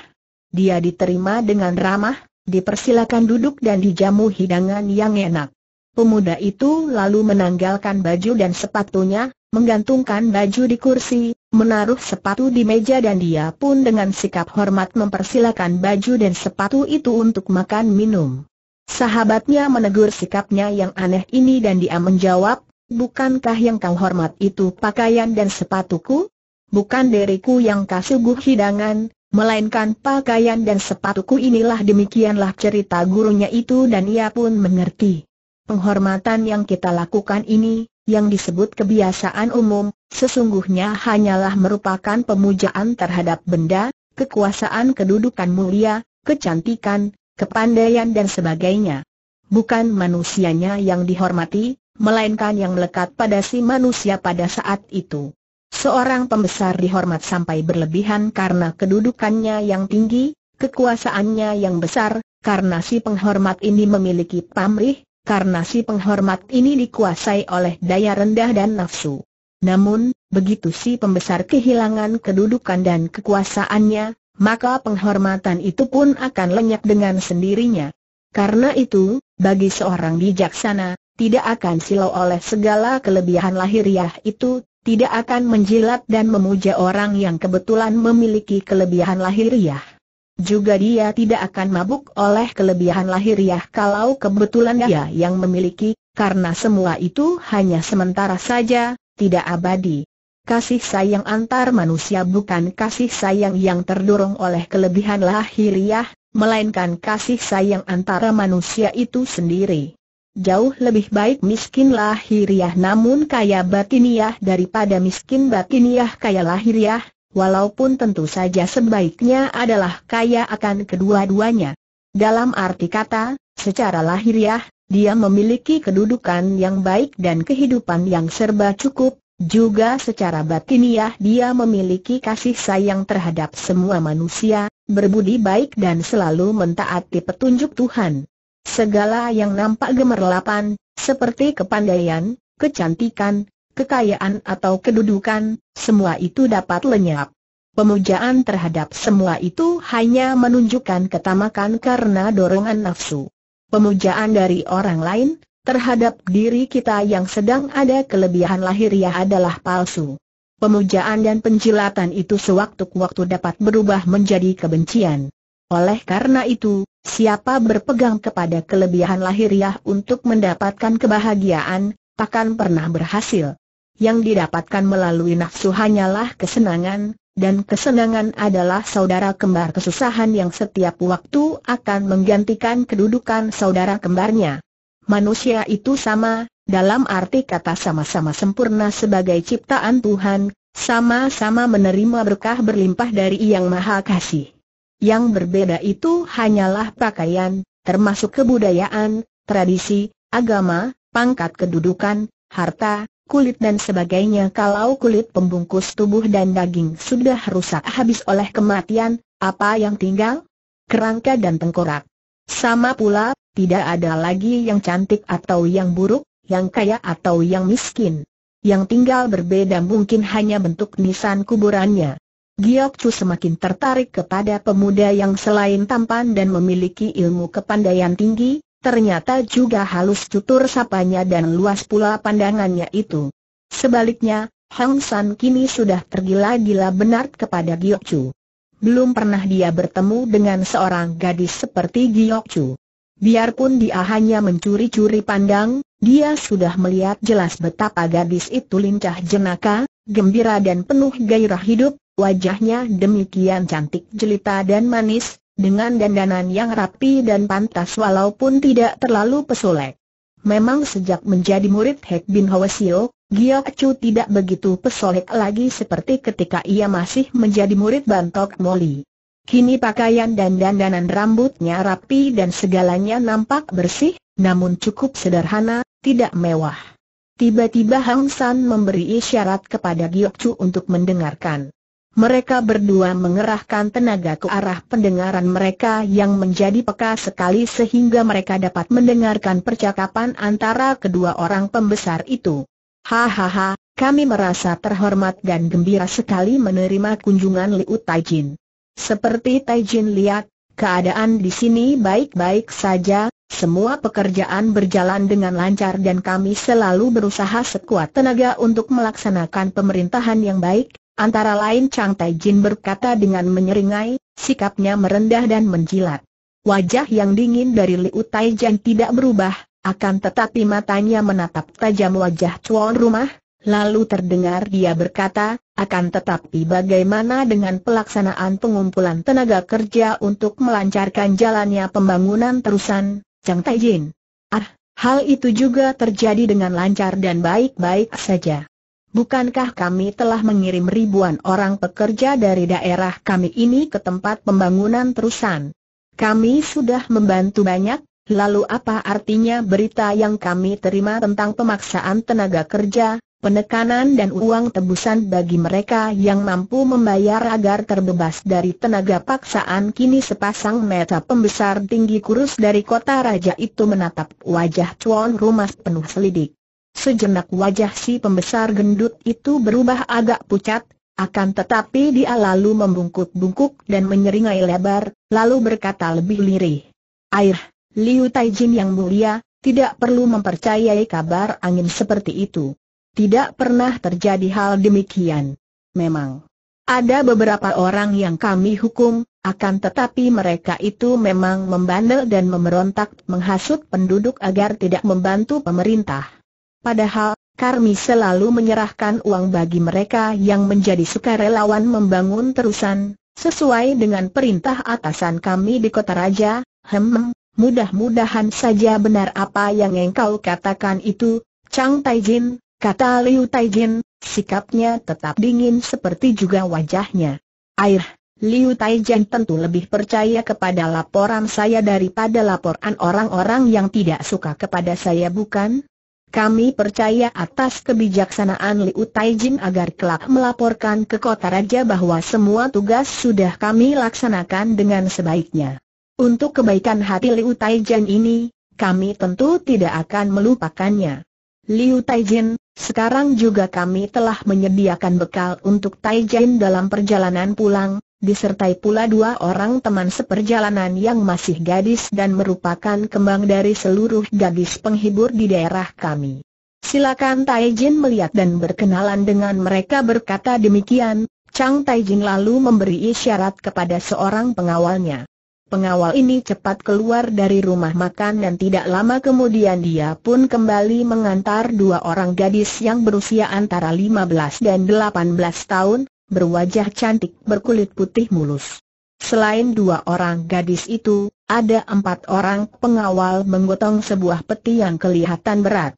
Dia diterima dengan ramah, dipersilakan duduk dan dijamu hidangan yang enak. Pemuda itu lalu menanggalkan baju dan sepatunya, menggantungkan baju di kursi, menaruh sepatu di meja dan dia pun dengan sikap hormat mempersilakan baju dan sepatu itu untuk makan minum. Sahabatnya menegur sikapnya yang aneh ini dan dia menjawab, bukankah yang kau hormat itu pakaian dan sepatuku? Bukan diriku yang kasuguh hidangan, melainkan pakaian dan sepatuku inilah demikianlah cerita gurunya itu dan ia pun mengerti. Penghormatan yang kita lakukan ini, yang disebut kebiasaan umum, sesungguhnya hanyalah merupakan pemujaan terhadap benda, kekuasaan kedudukan mulia, kecantikan, kepandaian dan sebagainya. Bukan manusianya yang dihormati, melainkan yang melekat pada si manusia pada saat itu. Seorang pembesar dihormat sampai berlebihan karena kedudukannya yang tinggi, kekuasaannya yang besar, karena si penghormat ini memiliki pamrih, karena si penghormat ini dikuasai oleh daya rendah dan nafsu. Namun, begitu si pembesar kehilangan kedudukan dan kekuasaannya, maka penghormatan itu pun akan lenyap dengan sendirinya. Karena itu, bagi seorang bijaksana, tidak akan silau oleh segala kelebihan lahiriah itu, tidak akan menjilat dan memuja orang yang kebetulan memiliki kelebihan lahiriah. Juga dia tidak akan mabuk oleh kelebihan lahiriah kalau kebetulan dia yang memiliki, karena semua itu hanya sementara saja, tidak abadi. Kasih sayang antar manusia bukan kasih sayang yang terdorong oleh kelebihan lahiriah, melainkan kasih sayang antara manusia itu sendiri. Jauh lebih baik miskin lahiriah namun kaya batiniah daripada miskin batiniah kaya lahiriah, walaupun tentu saja sebaiknya adalah kaya akan kedua-duanya. Dalam arti kata, secara lahiriah, dia memiliki kedudukan yang baik dan kehidupan yang serba cukup, juga secara batiniah dia memiliki kasih sayang terhadap semua manusia, berbudi baik dan selalu mentaati petunjuk Tuhan. Segala yang nampak gemerlapan, seperti kepandaian, kecantikan, kekayaan atau kedudukan, semua itu dapat lenyap. Pemujaan terhadap semua itu hanya menunjukkan ketamakan karena dorongan nafsu. Pemujaan dari orang lain, terhadap diri kita yang sedang ada kelebihan lahiriah adalah palsu. Pemujaan dan penjilatan itu sewaktu-waktu dapat berubah menjadi kebencian. Oleh karena itu, siapa berpegang kepada kelebihan lahiriah untuk mendapatkan kebahagiaan, takkan pernah berhasil yang didapatkan melalui nafsu hanyalah kesenangan, dan kesenangan adalah saudara kembar kesusahan yang setiap waktu akan menggantikan kedudukan saudara kembarnya. Manusia itu sama, dalam arti kata sama-sama sempurna sebagai ciptaan Tuhan, sama-sama menerima berkah berlimpah dari Yang Maha Kasih. Yang berbeda itu hanyalah pakaian, termasuk kebudayaan, tradisi, agama, pangkat kedudukan, harta, kulit dan sebagainya kalau kulit pembungkus tubuh dan daging sudah rusak habis oleh kematian, apa yang tinggal? Kerangka dan tengkorak. Sama pula, tidak ada lagi yang cantik atau yang buruk, yang kaya atau yang miskin. Yang tinggal berbeda mungkin hanya bentuk nisan kuburannya. Giok Chu semakin tertarik kepada pemuda yang selain tampan dan memiliki ilmu kepandaian tinggi, Ternyata juga halus tutur sapanya dan luas pula pandangannya itu. Sebaliknya, Hang San kini sudah tergila-gila benar kepada Giok Chu. Belum pernah dia bertemu dengan seorang gadis seperti Giok Chu. Biarpun dia hanya mencuri-curi pandang, dia sudah melihat jelas betapa gadis itu lincah jenaka, gembira dan penuh gairah hidup, wajahnya demikian cantik jelita dan manis, dengan dandanan yang rapi dan pantas walaupun tidak terlalu pesolek. Memang sejak menjadi murid Hek Bin Hwasyo, Giok Chu tidak begitu pesolek lagi seperti ketika ia masih menjadi murid Bantok Moli. Kini pakaian dan dandanan rambutnya rapi dan segalanya nampak bersih, namun cukup sederhana, tidak mewah. Tiba-tiba Hang San memberi isyarat kepada Giok Chu untuk mendengarkan. Mereka berdua mengerahkan tenaga ke arah pendengaran mereka yang menjadi peka sekali sehingga mereka dapat mendengarkan percakapan antara kedua orang pembesar itu. Hahaha, kami merasa terhormat dan gembira sekali menerima kunjungan Liu Taijin. Seperti Taijin lihat, keadaan di sini baik-baik saja, semua pekerjaan berjalan dengan lancar dan kami selalu berusaha sekuat tenaga untuk melaksanakan pemerintahan yang baik, Antara lain Chang Taijin berkata dengan menyeringai, sikapnya merendah dan menjilat. Wajah yang dingin dari Liu Taijin tidak berubah, akan tetapi matanya menatap tajam wajah tuan rumah, lalu terdengar dia berkata, akan tetapi bagaimana dengan pelaksanaan pengumpulan tenaga kerja untuk melancarkan jalannya pembangunan terusan, Chang Taijin? Ah, hal itu juga terjadi dengan lancar dan baik-baik saja. Bukankah kami telah mengirim ribuan orang pekerja dari daerah kami ini ke tempat pembangunan terusan? Kami sudah membantu banyak, lalu apa artinya berita yang kami terima tentang pemaksaan tenaga kerja, penekanan dan uang tebusan bagi mereka yang mampu membayar agar terbebas dari tenaga paksaan kini sepasang mata pembesar tinggi kurus dari kota raja itu menatap wajah tuan rumah penuh selidik. Sejenak wajah si pembesar gendut itu berubah agak pucat, akan tetapi dia lalu membungkuk-bungkuk dan menyeringai lebar, lalu berkata lebih lirih. Air, Liu Taijin yang mulia, tidak perlu mempercayai kabar angin seperti itu. Tidak pernah terjadi hal demikian. Memang. Ada beberapa orang yang kami hukum, akan tetapi mereka itu memang membandel dan memberontak menghasut penduduk agar tidak membantu pemerintah. Padahal, kami selalu menyerahkan uang bagi mereka yang menjadi sukarelawan membangun terusan, sesuai dengan perintah atasan kami di kota raja, hmm, mudah-mudahan saja benar apa yang engkau katakan itu, Chang Taijin, kata Liu Taijin, sikapnya tetap dingin seperti juga wajahnya. Air, Liu Taijin tentu lebih percaya kepada laporan saya daripada laporan orang-orang yang tidak suka kepada saya bukan? Kami percaya atas kebijaksanaan Liu Taijin agar kelak melaporkan ke kota raja bahwa semua tugas sudah kami laksanakan dengan sebaiknya. Untuk kebaikan hati Liu Taijin ini, kami tentu tidak akan melupakannya. Liu Taijin, sekarang juga kami telah menyediakan bekal untuk Taijin dalam perjalanan pulang, disertai pula dua orang teman seperjalanan yang masih gadis dan merupakan kembang dari seluruh gadis penghibur di daerah kami. Silakan Taijin melihat dan berkenalan dengan mereka berkata demikian, Chang Taijin lalu memberi isyarat kepada seorang pengawalnya. Pengawal ini cepat keluar dari rumah makan dan tidak lama kemudian dia pun kembali mengantar dua orang gadis yang berusia antara 15 dan 18 tahun, berwajah cantik berkulit putih mulus. Selain dua orang gadis itu, ada empat orang pengawal menggotong sebuah peti yang kelihatan berat.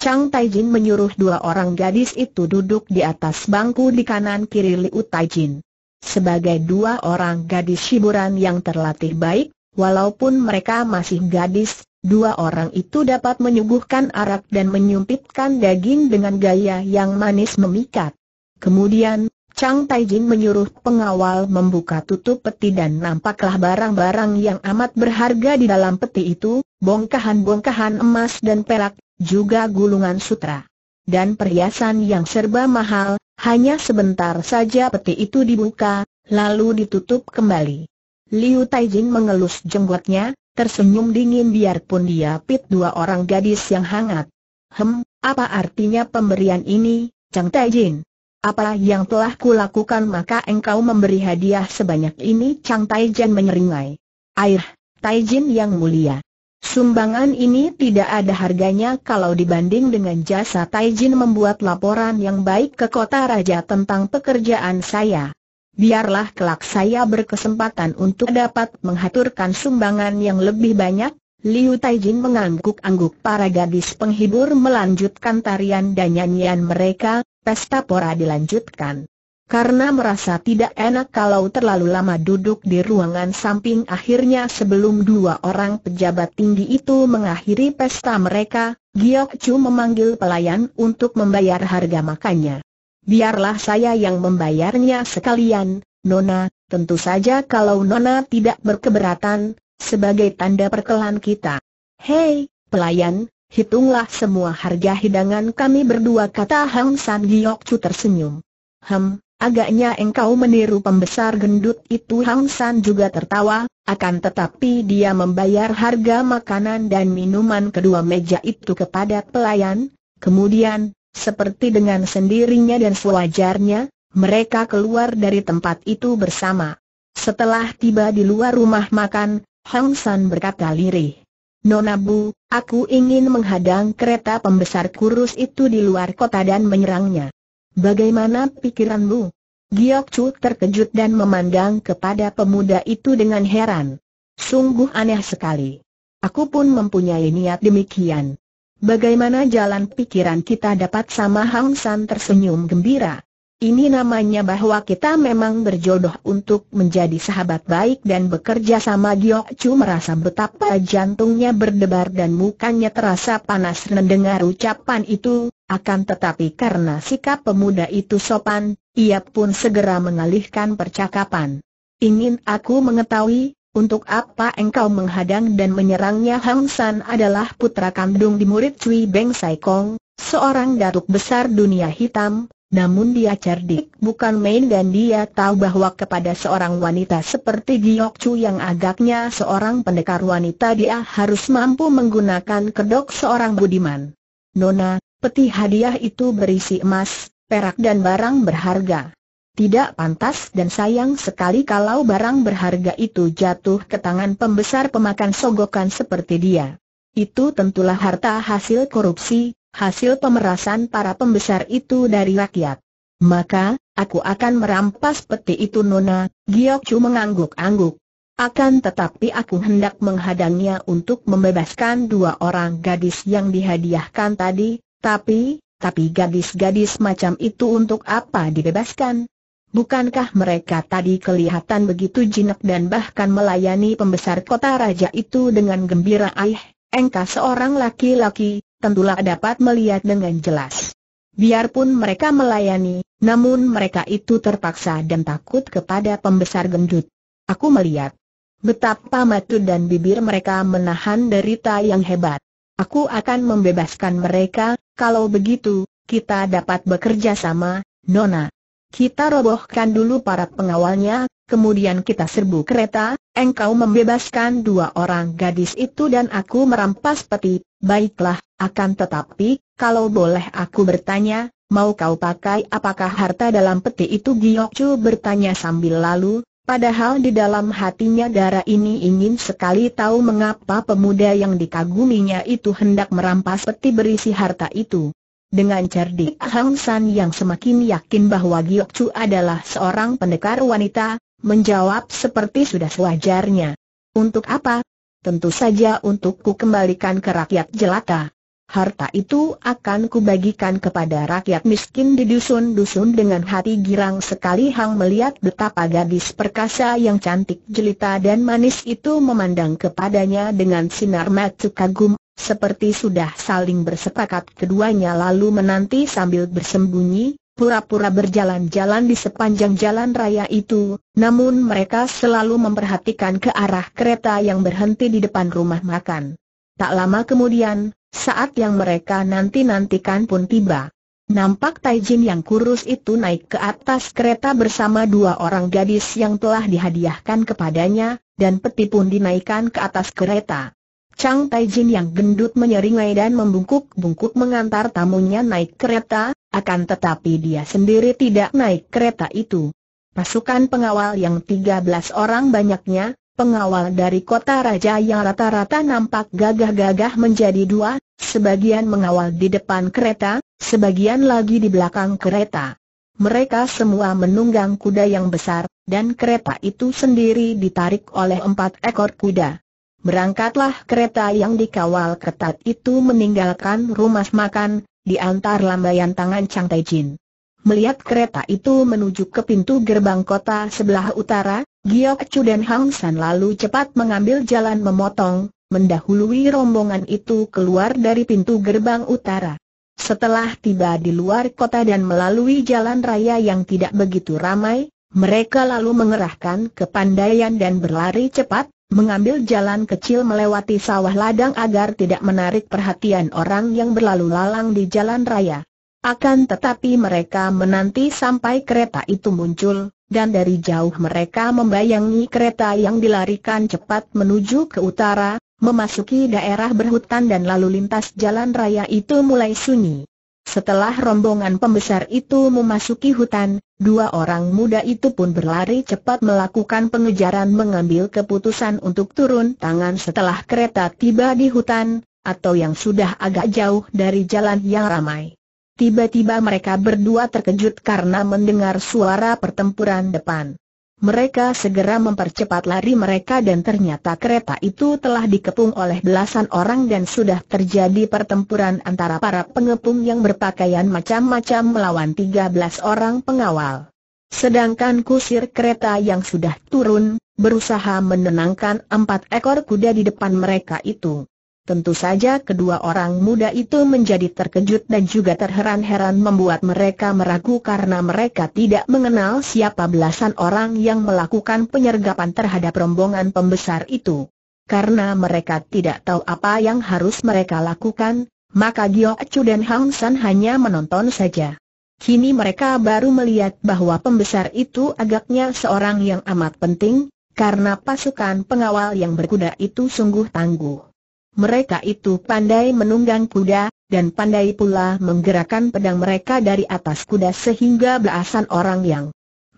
Chang Taijin menyuruh dua orang gadis itu duduk di atas bangku di kanan kiri Liu Taijin. Sebagai dua orang gadis hiburan yang terlatih baik, walaupun mereka masih gadis, dua orang itu dapat menyuguhkan arak dan menyumpitkan daging dengan gaya yang manis memikat. Kemudian, Chang Taijin menyuruh pengawal membuka tutup peti dan nampaklah barang-barang yang amat berharga di dalam peti itu, bongkahan-bongkahan emas dan perak, juga gulungan sutra. Dan perhiasan yang serba mahal, hanya sebentar saja peti itu dibuka, lalu ditutup kembali. Liu Taijin mengelus jenggotnya, tersenyum dingin biarpun dia pit dua orang gadis yang hangat. Hem, apa artinya pemberian ini, Chang Taijin? Apa yang telah kulakukan maka engkau memberi hadiah sebanyak ini Chang Taijin menyeringai. Air, Taijin yang mulia. Sumbangan ini tidak ada harganya kalau dibanding dengan jasa Taijin membuat laporan yang baik ke kota raja tentang pekerjaan saya. Biarlah kelak saya berkesempatan untuk dapat menghaturkan sumbangan yang lebih banyak, Liu Taijin mengangguk-angguk para gadis penghibur melanjutkan tarian dan nyanyian mereka, pesta pora dilanjutkan. Karena merasa tidak enak kalau terlalu lama duduk di ruangan samping akhirnya sebelum dua orang pejabat tinggi itu mengakhiri pesta mereka, Giok Chu memanggil pelayan untuk membayar harga makannya. Biarlah saya yang membayarnya sekalian, Nona, tentu saja kalau Nona tidak berkeberatan, sebagai tanda perkelan kita. Hei, pelayan, hitunglah semua harga hidangan kami berdua kata Hang San Giok Chu tersenyum. Hem, Agaknya engkau meniru pembesar gendut itu Hang San juga tertawa, akan tetapi dia membayar harga makanan dan minuman kedua meja itu kepada pelayan, kemudian, seperti dengan sendirinya dan sewajarnya, mereka keluar dari tempat itu bersama. Setelah tiba di luar rumah makan, Hang San berkata lirih. Nona Bu, aku ingin menghadang kereta pembesar kurus itu di luar kota dan menyerangnya. Bagaimana pikiranmu? Giok Chu terkejut dan memandang kepada pemuda itu dengan heran. Sungguh aneh sekali. Aku pun mempunyai niat demikian. Bagaimana jalan pikiran kita dapat sama Hang San tersenyum gembira? Ini namanya bahwa kita memang berjodoh untuk menjadi sahabat baik dan bekerja sama. Giok Chu merasa betapa jantungnya berdebar dan mukanya terasa panas. Mendengar ucapan itu, akan tetapi karena sikap pemuda itu sopan, ia pun segera mengalihkan percakapan. Ingin aku mengetahui, untuk apa engkau menghadang dan menyerangnya? Hang San adalah putra kandung di murid Cui Beng Sai Kong, seorang datuk besar dunia hitam, namun dia cerdik bukan main dan dia tahu bahwa kepada seorang wanita seperti Giok Chu yang agaknya seorang pendekar wanita dia harus mampu menggunakan kedok seorang budiman. Nona, peti hadiah itu berisi emas, perak dan barang berharga. Tidak pantas dan sayang sekali kalau barang berharga itu jatuh ke tangan pembesar pemakan sogokan seperti dia. Itu tentulah harta hasil korupsi, hasil pemerasan para pembesar itu dari rakyat. Maka, aku akan merampas peti itu Nona, Giok Chu mengangguk-angguk. Akan tetapi aku hendak menghadangnya untuk membebaskan dua orang gadis yang dihadiahkan tadi, tapi, tapi gadis-gadis macam itu untuk apa dibebaskan? Bukankah mereka tadi kelihatan begitu jinak dan bahkan melayani pembesar kota raja itu dengan gembira aih, engkau seorang laki-laki, tentulah dapat melihat dengan jelas. Biarpun mereka melayani, namun mereka itu terpaksa dan takut kepada pembesar gendut. Aku melihat betapa mata dan bibir mereka menahan derita yang hebat. Aku akan membebaskan mereka, kalau begitu, kita dapat bekerja sama, Nona. Kita robohkan dulu para pengawalnya, kemudian kita serbu kereta, engkau membebaskan dua orang gadis itu dan aku merampas peti, baiklah, akan tetapi, kalau boleh aku bertanya, mau kau pakai apakah harta dalam peti itu Giok Chu bertanya sambil lalu, padahal di dalam hatinya darah ini ingin sekali tahu mengapa pemuda yang dikaguminya itu hendak merampas peti berisi harta itu. Dengan cerdik Hang San yang semakin yakin bahwa Giok Chu adalah seorang pendekar wanita, menjawab seperti sudah sewajarnya. Untuk apa? Tentu saja untuk ku kembalikan ke rakyat jelata harta itu akan kubagikan kepada rakyat miskin di dusun-dusun dengan hati girang sekali Hang melihat betapa gadis perkasa yang cantik jelita dan manis itu memandang kepadanya dengan sinar mata kagum, seperti sudah saling bersepakat keduanya lalu menanti sambil bersembunyi, pura-pura berjalan-jalan di sepanjang jalan raya itu, namun mereka selalu memperhatikan ke arah kereta yang berhenti di depan rumah makan. Tak lama kemudian, saat yang mereka nanti-nantikan pun tiba. Nampak Taijin yang kurus itu naik ke atas kereta bersama dua orang gadis yang telah dihadiahkan kepadanya, dan peti pun dinaikkan ke atas kereta. Chang Taijin yang gendut menyeringai dan membungkuk-bungkuk mengantar tamunya naik kereta, akan tetapi dia sendiri tidak naik kereta itu. Pasukan pengawal yang 13 orang banyaknya, Pengawal dari kota raja yang rata-rata nampak gagah-gagah menjadi dua, sebagian mengawal di depan kereta, sebagian lagi di belakang kereta. Mereka semua menunggang kuda yang besar, dan kereta itu sendiri ditarik oleh empat ekor kuda. Berangkatlah kereta yang dikawal ketat itu meninggalkan rumah makan, di antar lambaian tangan Chang Taijin. Melihat kereta itu menuju ke pintu gerbang kota sebelah utara, Giok Chu dan Hang San lalu cepat mengambil jalan memotong, mendahului rombongan itu keluar dari pintu gerbang utara. Setelah tiba di luar kota dan melalui jalan raya yang tidak begitu ramai, mereka lalu mengerahkan kepandaian dan berlari cepat, mengambil jalan kecil melewati sawah ladang agar tidak menarik perhatian orang yang berlalu lalang di jalan raya. Akan tetapi mereka menanti sampai kereta itu muncul, dan dari jauh mereka membayangi kereta yang dilarikan cepat menuju ke utara, memasuki daerah berhutan dan lalu lintas jalan raya itu mulai sunyi. Setelah rombongan pembesar itu memasuki hutan, dua orang muda itu pun berlari cepat melakukan pengejaran mengambil keputusan untuk turun tangan setelah kereta tiba di hutan, atau yang sudah agak jauh dari jalan yang ramai. Tiba-tiba mereka berdua terkejut karena mendengar suara pertempuran depan. Mereka segera mempercepat lari mereka dan ternyata kereta itu telah dikepung oleh belasan orang dan sudah terjadi pertempuran antara para pengepung yang berpakaian macam-macam melawan 13 orang pengawal. Sedangkan kusir kereta yang sudah turun, berusaha menenangkan empat ekor kuda di depan mereka itu. Tentu saja kedua orang muda itu menjadi terkejut dan juga terheran-heran membuat mereka meragu karena mereka tidak mengenal siapa belasan orang yang melakukan penyergapan terhadap rombongan pembesar itu. Karena mereka tidak tahu apa yang harus mereka lakukan, maka Giok Chu dan Hang San hanya menonton saja. Kini mereka baru melihat bahwa pembesar itu agaknya seorang yang amat penting, karena pasukan pengawal yang berkuda itu sungguh tangguh. Mereka itu pandai menunggang kuda, dan pandai pula menggerakkan pedang mereka dari atas kuda sehingga belasan orang yang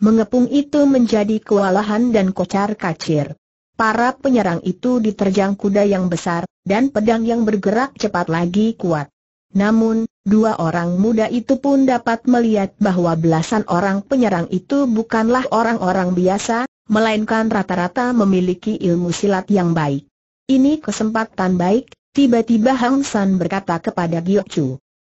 mengepung itu menjadi kewalahan dan kocar kacir. Para penyerang itu diterjang kuda yang besar, dan pedang yang bergerak cepat lagi kuat. Namun, dua orang muda itu pun dapat melihat bahwa belasan orang penyerang itu bukanlah orang-orang biasa, melainkan rata-rata memiliki ilmu silat yang baik. Ini kesempatan baik, tiba-tiba Hang San berkata kepada Giok Chu.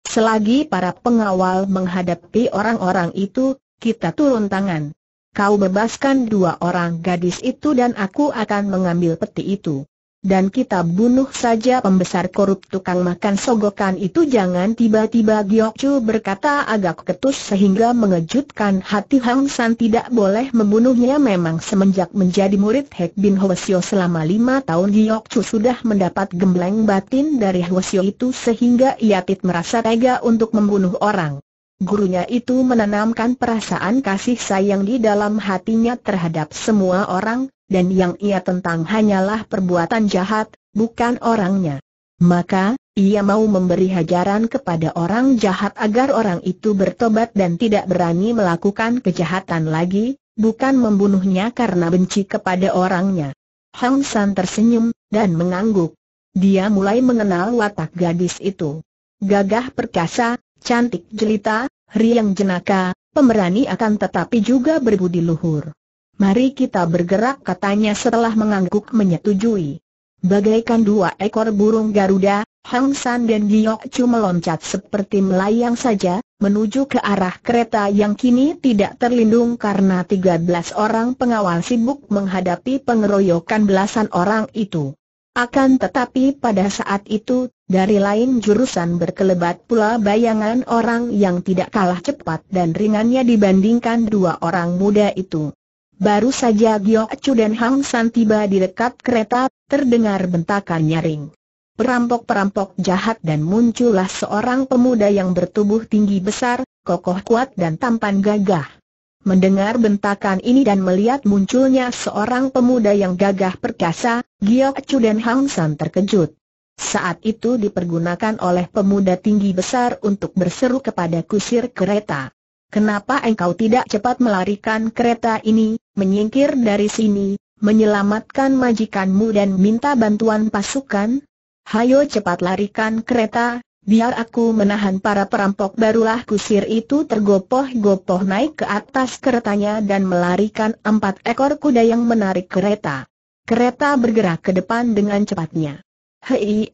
Selagi para pengawal menghadapi orang-orang itu, kita turun tangan. Kau bebaskan dua orang gadis itu dan aku akan mengambil peti itu dan kita bunuh saja pembesar korup tukang makan sogokan itu jangan tiba-tiba Giok Chu berkata agak ketus sehingga mengejutkan hati Hang San tidak boleh membunuhnya memang semenjak menjadi murid Hek Bin Hwasyo selama lima tahun Giok Chu sudah mendapat gembleng batin dari Hwasyo itu sehingga ia tidak merasa tega untuk membunuh orang. Gurunya itu menanamkan perasaan kasih sayang di dalam hatinya terhadap semua orang, dan yang ia tentang hanyalah perbuatan jahat, bukan orangnya. Maka, ia mau memberi hajaran kepada orang jahat agar orang itu bertobat dan tidak berani melakukan kejahatan lagi, bukan membunuhnya karena benci kepada orangnya. Hang San tersenyum, dan mengangguk. Dia mulai mengenal watak gadis itu. Gagah perkasa, cantik jelita, riang jenaka, pemberani akan tetapi juga berbudi luhur. Mari kita bergerak katanya setelah mengangguk menyetujui. Bagaikan dua ekor burung Garuda, Hang San dan Giok Chu meloncat seperti melayang saja, menuju ke arah kereta yang kini tidak terlindung karena 13 orang pengawal sibuk menghadapi pengeroyokan belasan orang itu. Akan tetapi pada saat itu, dari lain jurusan berkelebat pula bayangan orang yang tidak kalah cepat dan ringannya dibandingkan dua orang muda itu. Baru saja Giok Chu dan Hang San tiba di dekat kereta, terdengar bentakan nyaring. Perampok-perampok jahat dan muncullah seorang pemuda yang bertubuh tinggi besar, kokoh kuat dan tampan gagah. Mendengar bentakan ini dan melihat munculnya seorang pemuda yang gagah perkasa, Giok Chu dan Hang San terkejut. Saat itu dipergunakan oleh pemuda tinggi besar untuk berseru kepada kusir kereta. Kenapa engkau tidak cepat melarikan kereta ini, menyingkir dari sini, menyelamatkan majikanmu dan minta bantuan pasukan? Hayo cepat larikan kereta, biar aku menahan para perampok barulah kusir itu tergopoh-gopoh naik ke atas keretanya dan melarikan empat ekor kuda yang menarik kereta. Kereta bergerak ke depan dengan cepatnya. Hei,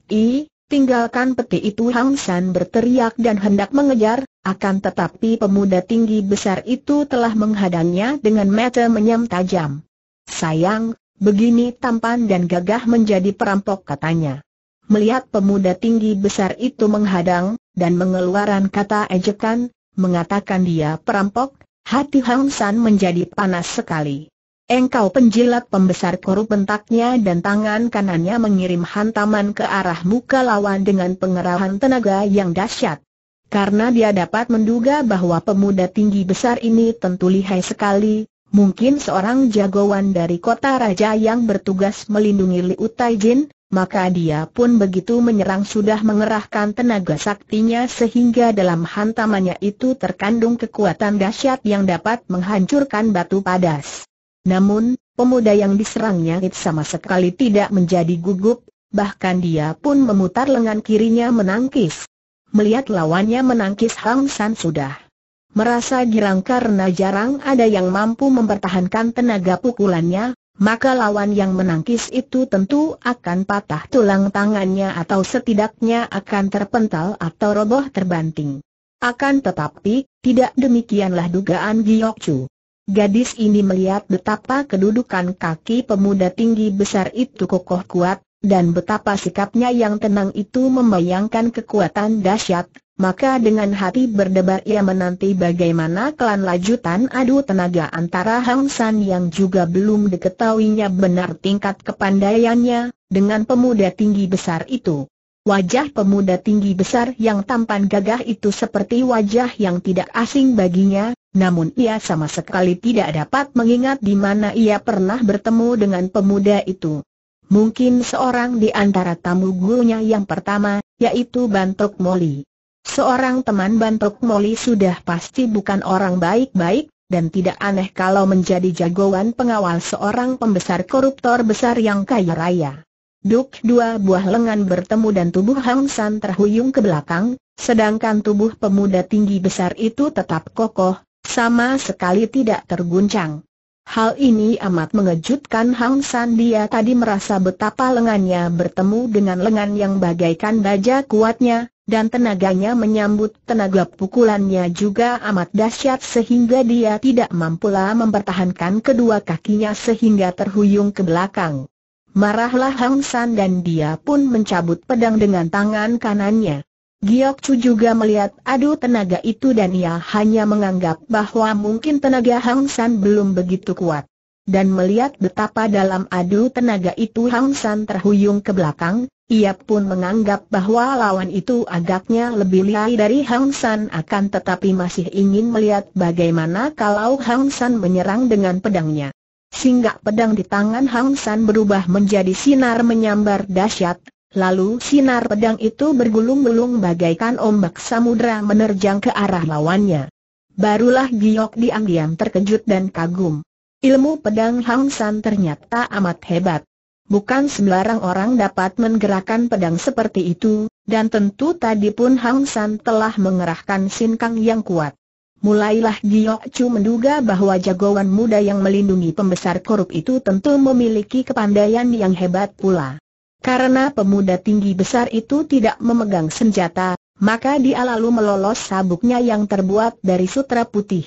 tinggalkan peti itu Hang San berteriak dan hendak mengejar, akan tetapi pemuda tinggi besar itu telah menghadangnya dengan mata menyam tajam. Sayang, begini tampan dan gagah menjadi perampok katanya. Melihat pemuda tinggi besar itu menghadang, dan mengeluarkan kata ejekan, mengatakan dia perampok, hati Hang San menjadi panas sekali. Engkau penjilat pembesar korup bentaknya dan tangan kanannya mengirim hantaman ke arah muka lawan dengan pengerahan tenaga yang dahsyat. Karena dia dapat menduga bahwa pemuda tinggi besar ini tentu lihai sekali, mungkin seorang jagoan dari kota raja yang bertugas melindungi Liu Taijin, maka dia pun begitu menyerang sudah mengerahkan tenaga saktinya sehingga dalam hantamannya itu terkandung kekuatan dahsyat yang dapat menghancurkan batu padas. Namun, pemuda yang diserangnya itu sama sekali tidak menjadi gugup, bahkan dia pun memutar lengan kirinya menangkis. Melihat lawannya menangkis Hang San sudah merasa girang karena jarang ada yang mampu mempertahankan tenaga pukulannya, maka lawan yang menangkis itu tentu akan patah tulang tangannya atau setidaknya akan terpental atau roboh terbanting. Akan tetapi, tidak demikianlah dugaan Giok Chu. Gadis ini melihat betapa kedudukan kaki pemuda tinggi besar itu kokoh kuat, dan betapa sikapnya yang tenang itu membayangkan kekuatan dahsyat, maka dengan hati berdebar ia menanti bagaimana kelan lajutan adu tenaga antara Hang San yang juga belum diketahuinya benar tingkat kepandaiannya, dengan pemuda tinggi besar itu. Wajah pemuda tinggi besar yang tampan gagah itu seperti wajah yang tidak asing baginya, namun ia sama sekali tidak dapat mengingat di mana ia pernah bertemu dengan pemuda itu. Mungkin seorang di antara tamu gurunya yang pertama, yaitu Bantok Moli. Seorang teman Bantok Moli sudah pasti bukan orang baik-baik, dan tidak aneh kalau menjadi jagoan pengawal seorang pembesar koruptor besar yang kaya raya. Duk dua buah lengan bertemu dan tubuh Hang San terhuyung ke belakang, sedangkan tubuh pemuda tinggi besar itu tetap kokoh, sama sekali tidak terguncang. Hal ini amat mengejutkan Hang San dia tadi merasa betapa lengannya bertemu dengan lengan yang bagaikan baja kuatnya, dan tenaganya menyambut tenaga pukulannya juga amat dahsyat sehingga dia tidak mampulah mempertahankan kedua kakinya sehingga terhuyung ke belakang. Marahlah Hang San dan dia pun mencabut pedang dengan tangan kanannya. Giok Chu juga melihat adu tenaga itu dan ia hanya menganggap bahwa mungkin tenaga Hang San belum begitu kuat. Dan melihat betapa dalam adu tenaga itu Hang San terhuyung ke belakang, ia pun menganggap bahwa lawan itu agaknya lebih lihai dari Hang San akan tetapi masih ingin melihat bagaimana kalau Hang San menyerang dengan pedangnya. Singgah pedang di tangan Hang San berubah menjadi sinar menyambar dahsyat, Lalu sinar pedang itu bergulung-gulung bagaikan ombak samudera menerjang ke arah lawannya. Barulah Giok diam-diam terkejut dan kagum. Ilmu pedang Hang San ternyata amat hebat. Bukan sembarang orang dapat menggerakkan pedang seperti itu, dan tentu tadi pun Hang San telah mengerahkan sinkang yang kuat. Mulailah Giok Chu menduga bahwa jagoan muda yang melindungi pembesar korup itu tentu memiliki kepandaian yang hebat pula. Karena pemuda tinggi besar itu tidak memegang senjata, maka dia lalu melolos sabuknya yang terbuat dari sutra putih.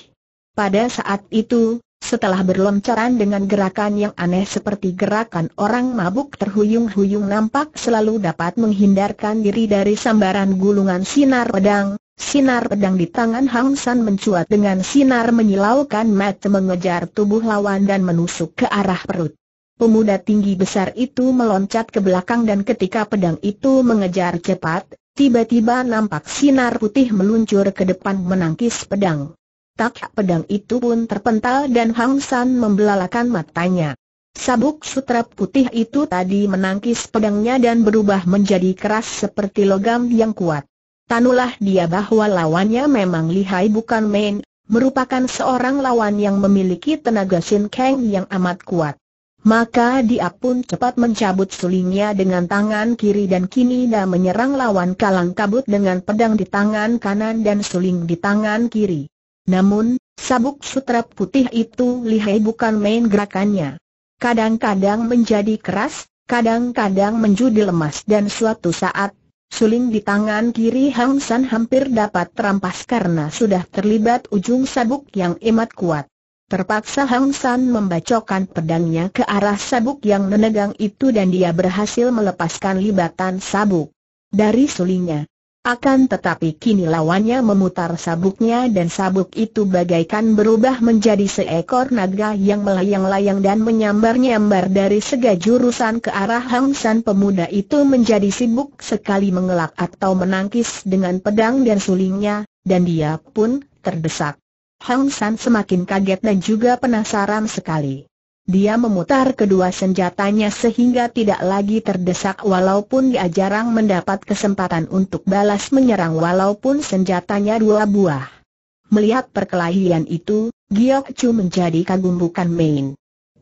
Pada saat itu, setelah berloncaran dengan gerakan yang aneh seperti gerakan orang mabuk terhuyung-huyung nampak selalu dapat menghindarkan diri dari sambaran gulungan sinar pedang, sinar pedang di tangan Hang San mencuat dengan sinar menyilaukan mata mengejar tubuh lawan dan menusuk ke arah perut. Pemuda tinggi besar itu meloncat ke belakang dan ketika pedang itu mengejar cepat, tiba-tiba nampak sinar putih meluncur ke depan menangkis pedang. Tak pedang itu pun terpental dan Hang San membelalakan matanya. Sabuk sutra putih itu tadi menangkis pedangnya dan berubah menjadi keras seperti logam yang kuat. Tanulah dia bahwa lawannya memang lihai bukan main, merupakan seorang lawan yang memiliki tenaga Sin Kang yang amat kuat. Maka dia pun cepat mencabut sulingnya dengan tangan kiri dan kini dah menyerang lawan kalang kabut dengan pedang di tangan kanan dan suling di tangan kiri. Namun, sabuk sutra putih itu lihai bukan main gerakannya. Kadang-kadang menjadi keras, kadang-kadang menjadi lemas dan suatu saat, Suling di tangan kiri Hang San hampir dapat terampas karena sudah terlibat ujung sabuk yang emat kuat. Terpaksa Hang San membacokkan pedangnya ke arah sabuk yang menegang itu dan dia berhasil melepaskan libatan sabuk dari sulingnya. Akan tetapi kini lawannya memutar sabuknya dan sabuk itu bagaikan berubah menjadi seekor naga yang melayang-layang dan menyambar-nyambar dari sega jurusan ke arah Hang San pemuda itu menjadi sibuk sekali mengelak atau menangkis dengan pedang dan sulingnya, dan dia pun terdesak. Hang San semakin kaget dan juga penasaran sekali. Dia memutar kedua senjatanya sehingga tidak lagi terdesak walaupun dia jarang mendapat kesempatan untuk balas menyerang walaupun senjatanya dua buah. Melihat perkelahian itu, Giok Chu menjadi kagum bukan main.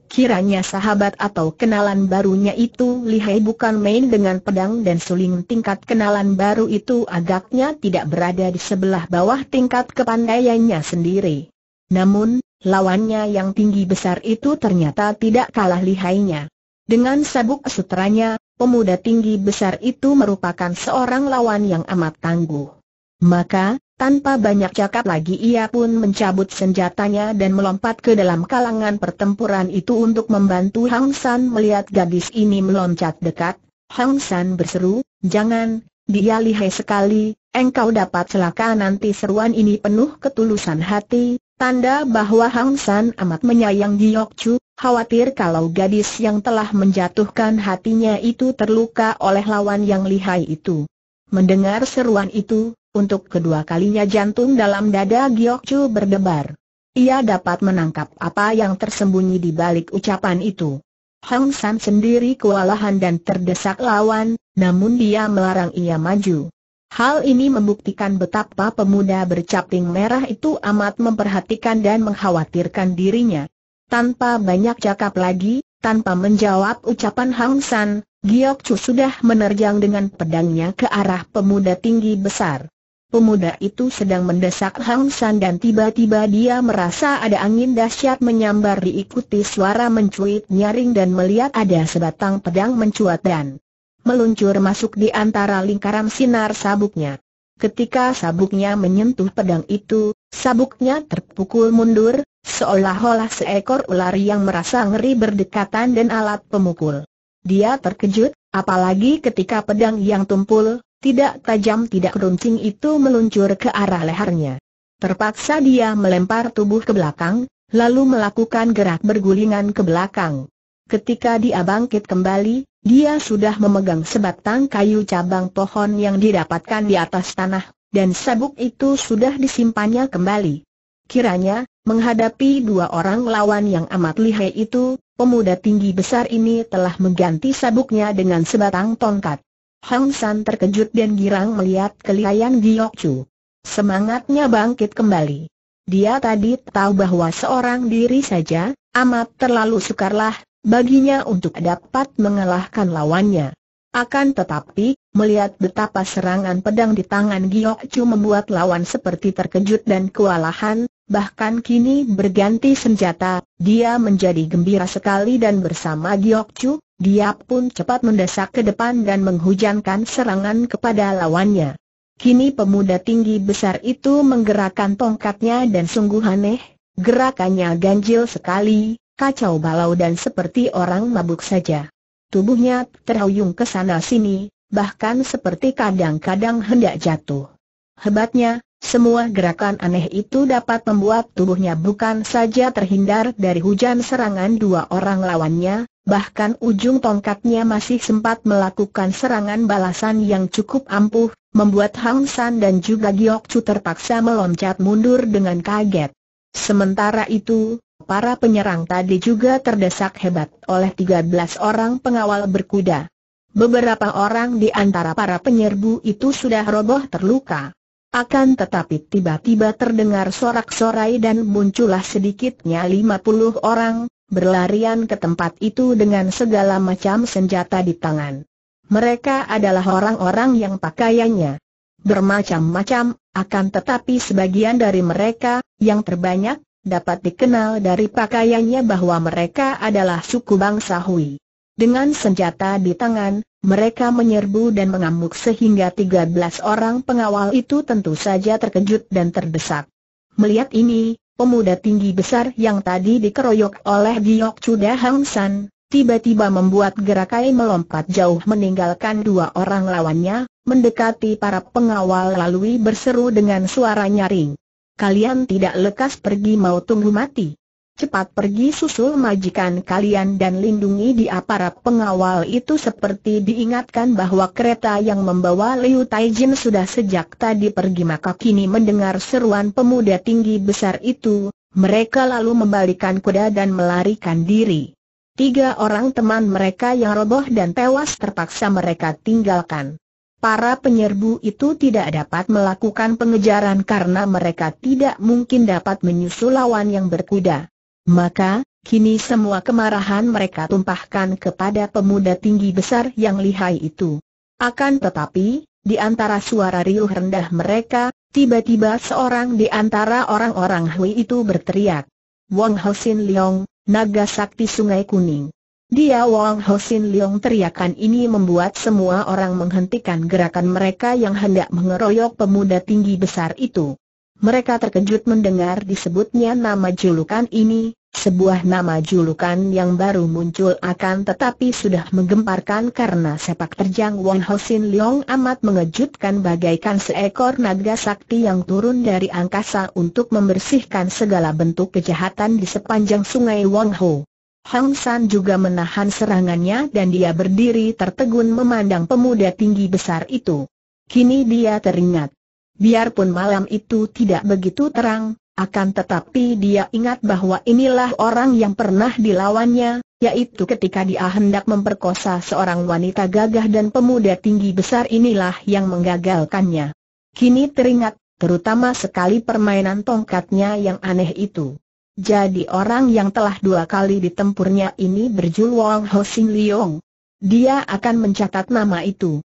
Kiranya sahabat atau kenalan barunya itu lihai bukan main dengan pedang dan suling tingkat kenalan baru itu agaknya tidak berada di sebelah bawah tingkat kepandaiannya sendiri. Namun, lawannya yang tinggi besar itu ternyata tidak kalah lihainya. Dengan sabuk sutranya, pemuda tinggi besar itu merupakan seorang lawan yang amat tangguh. Maka, tanpa banyak cakap lagi ia pun mencabut senjatanya dan melompat ke dalam kalangan pertempuran itu untuk membantu Hang San melihat gadis ini meloncat dekat. Hang San berseru, jangan, dia lihai sekali, engkau dapat celaka nanti seruan ini penuh ketulusan hati, Tanda bahwa Hang San amat menyayang Giok Chu, khawatir kalau gadis yang telah menjatuhkan hatinya itu terluka oleh lawan yang lihai itu. Mendengar seruan itu, untuk kedua kalinya jantung dalam dada Giok Chu berdebar. Ia dapat menangkap apa yang tersembunyi di balik ucapan itu. Hang San sendiri kewalahan dan terdesak lawan, namun dia melarang ia maju. Hal ini membuktikan betapa pemuda bercaping merah itu amat memperhatikan dan mengkhawatirkan dirinya. Tanpa banyak cakap lagi, tanpa menjawab ucapan Hang San, Giok Chu sudah menerjang dengan pedangnya ke arah pemuda tinggi besar. Pemuda itu sedang mendesak Hang San dan tiba-tiba dia merasa ada angin dahsyat menyambar diikuti suara mencuit nyaring dan melihat ada sebatang pedang mencuat dan meluncur masuk di antara lingkaran sinar sabuknya. Ketika sabuknya menyentuh pedang itu, sabuknya terpukul mundur, seolah-olah seekor ular yang merasa ngeri berdekatan dan alat pemukul. Dia terkejut, apalagi ketika pedang yang tumpul, tidak tajam tidak runcing itu meluncur ke arah lehernya. Terpaksa dia melempar tubuh ke belakang, lalu melakukan gerak bergulingan ke belakang. Ketika dia bangkit kembali, dia sudah memegang sebatang kayu cabang pohon yang didapatkan di atas tanah, dan sabuk itu sudah disimpannya kembali. Kiranya, menghadapi dua orang lawan yang amat lihai itu, pemuda tinggi besar ini telah mengganti sabuknya dengan sebatang tongkat. Hang San terkejut dan girang melihat kelihayan Giok Chu. Semangatnya bangkit kembali. Dia tadi tahu bahwa seorang diri saja, amat terlalu sukarlah, baginya untuk dapat mengalahkan lawannya. Akan tetapi, melihat betapa serangan pedang di tangan Giok Chu membuat lawan seperti terkejut dan kewalahan, bahkan kini berganti senjata, dia menjadi gembira sekali dan bersama Giok Chu, dia pun cepat mendesak ke depan dan menghujankan serangan kepada lawannya. Kini pemuda tinggi besar itu menggerakkan tongkatnya dan sungguh aneh, gerakannya ganjil sekali, kacau balau dan seperti orang mabuk saja. Tubuhnya terhuyung ke sana sini, bahkan seperti kadang-kadang hendak jatuh. Hebatnya, semua gerakan aneh itu dapat membuat tubuhnya bukan saja terhindar dari hujan serangan dua orang lawannya, bahkan ujung tongkatnya masih sempat melakukan serangan balasan yang cukup ampuh, membuat Hang San dan juga Giok Chu terpaksa meloncat mundur dengan kaget. Sementara itu, para penyerang tadi juga terdesak hebat oleh 13 orang pengawal berkuda. Beberapa orang di antara para penyerbu itu sudah roboh terluka. Akan tetapi tiba-tiba terdengar sorak-sorai dan muncullah sedikitnya 50 orang, berlarian ke tempat itu dengan segala macam senjata di tangan. Mereka adalah orang-orang yang pakaiannya bermacam-macam, akan tetapi sebagian dari mereka, yang terbanyak, dapat dikenal dari pakaiannya bahwa mereka adalah suku bangsa Hui. Dengan senjata di tangan, mereka menyerbu dan mengamuk sehingga 13 orang pengawal itu tentu saja terkejut dan terdesak. Melihat ini, pemuda tinggi besar yang tadi dikeroyok oleh Giok Chuda Hang San, tiba-tiba membuat gerakai melompat jauh meninggalkan dua orang lawannya, mendekati para pengawal lalu berseru dengan suara nyaring. Kalian tidak lekas pergi mau tunggu mati cepat pergi susul majikan kalian dan lindungi dia para pengawal itu seperti diingatkan bahwa kereta yang membawa Liu Taijin sudah sejak tadi pergi maka kini mendengar seruan pemuda tinggi besar itu, mereka lalu membalikan kuda dan melarikan diri. Tiga orang teman mereka yang roboh dan tewas terpaksa mereka tinggalkan. Para penyerbu itu tidak dapat melakukan pengejaran karena mereka tidak mungkin dapat menyusul lawan yang berkuda. Maka, kini semua kemarahan mereka tumpahkan kepada pemuda tinggi besar yang lihai itu. Akan tetapi, di antara suara riuh rendah mereka, tiba-tiba seorang di antara orang-orang Hui itu berteriak. Wong Hosin Leong, naga sakti sungai kuning. Dia Wong Hosin Leong teriakan ini membuat semua orang menghentikan gerakan mereka yang hendak mengeroyok pemuda tinggi besar itu. Mereka terkejut mendengar disebutnya nama julukan ini, sebuah nama julukan yang baru muncul akan tetapi sudah menggemparkan karena sepak terjang Wong Hosin Leong amat mengejutkan bagaikan seekor naga sakti yang turun dari angkasa untuk membersihkan segala bentuk kejahatan di sepanjang sungai Wong Ho. Hang San juga menahan serangannya dan dia berdiri tertegun memandang pemuda tinggi besar itu. Kini dia teringat. Biarpun malam itu tidak begitu terang, akan tetapi dia ingat bahwa inilah orang yang pernah dilawannya, yaitu ketika dia hendak memperkosa seorang wanita gagah dan pemuda tinggi besar inilah yang menggagalkannya. Kini teringat, terutama sekali permainan tongkatnya yang aneh itu. Jadi orang yang telah dua kali ditempurnya ini berjul Wong Ho Sing Leong. Dia akan mencatat nama itu.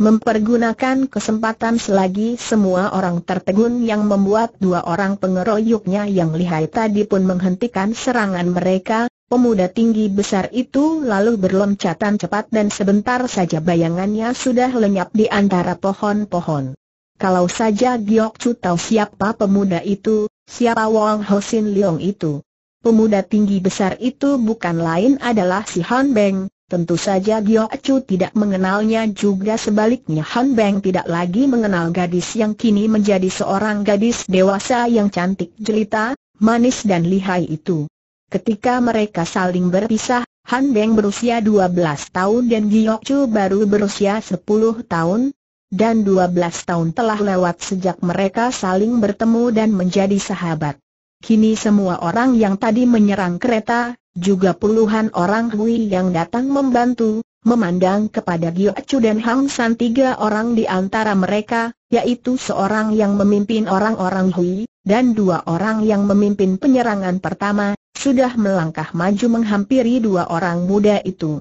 Mempergunakan kesempatan selagi semua orang tertegun yang membuat dua orang pengeroyoknya yang lihai tadi pun menghentikan serangan mereka, pemuda tinggi besar itu lalu berloncatan cepat dan sebentar saja bayangannya sudah lenyap di antara pohon-pohon. Kalau saja Giok Chu tahu siapa pemuda itu, siapa Wong Hosin Leong itu. Pemuda tinggi besar itu bukan lain adalah si Han Beng, Tentu saja Giok Chu tidak mengenalnya juga sebaliknya Han Beng tidak lagi mengenal gadis yang kini menjadi seorang gadis dewasa yang cantik jelita, manis dan lihai itu. Ketika mereka saling berpisah, Han Beng berusia 12 tahun dan Giok Chu baru berusia 10 tahun, dan 12 tahun telah lewat sejak mereka saling bertemu dan menjadi sahabat. Kini semua orang yang tadi menyerang kereta, juga puluhan orang Hui yang datang membantu, memandang kepada Gio Chu dan Hang San tiga orang di antara mereka, yaitu seorang yang memimpin orang-orang Hui, dan dua orang yang memimpin penyerangan pertama, sudah melangkah maju menghampiri dua orang muda itu.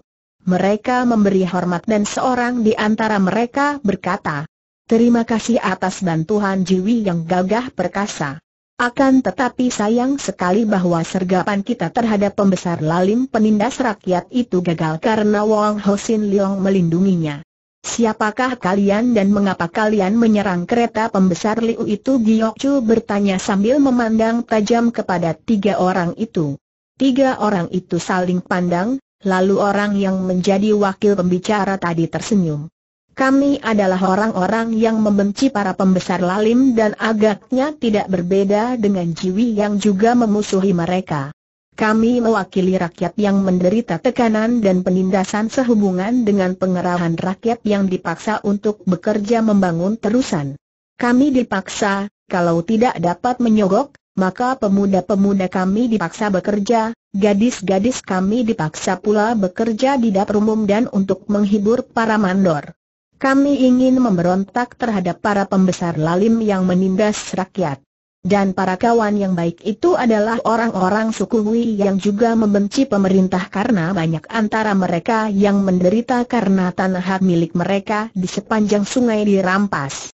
Mereka memberi hormat dan seorang di antara mereka berkata, Terima kasih atas bantuan Jiwi yang gagah perkasa. Akan tetapi sayang sekali bahwa sergapan kita terhadap pembesar lalim penindas rakyat itu gagal karena Wong Hosin Leong melindunginya. Siapakah kalian dan mengapa kalian menyerang kereta pembesar Liu itu? Giok Chu bertanya sambil memandang tajam kepada tiga orang itu. Tiga orang itu saling pandang, lalu orang yang menjadi wakil pembicara tadi tersenyum. Kami adalah orang-orang yang membenci para pembesar lalim dan agaknya tidak berbeda dengan Jiwi yang juga memusuhi mereka. Kami mewakili rakyat yang menderita tekanan dan penindasan sehubungan dengan pengerahan rakyat yang dipaksa untuk bekerja membangun terusan. Kami dipaksa, kalau tidak dapat menyogok, maka pemuda-pemuda kami dipaksa bekerja, gadis-gadis kami dipaksa pula bekerja di dapur umum dan untuk menghibur para mandor. Kami ingin memberontak terhadap para pembesar lalim yang menindas rakyat. Dan para kawan yang baik itu adalah orang-orang suku Hui yang juga membenci pemerintah karena banyak antara mereka yang menderita karena tanah hak milik mereka di sepanjang sungai dirampas.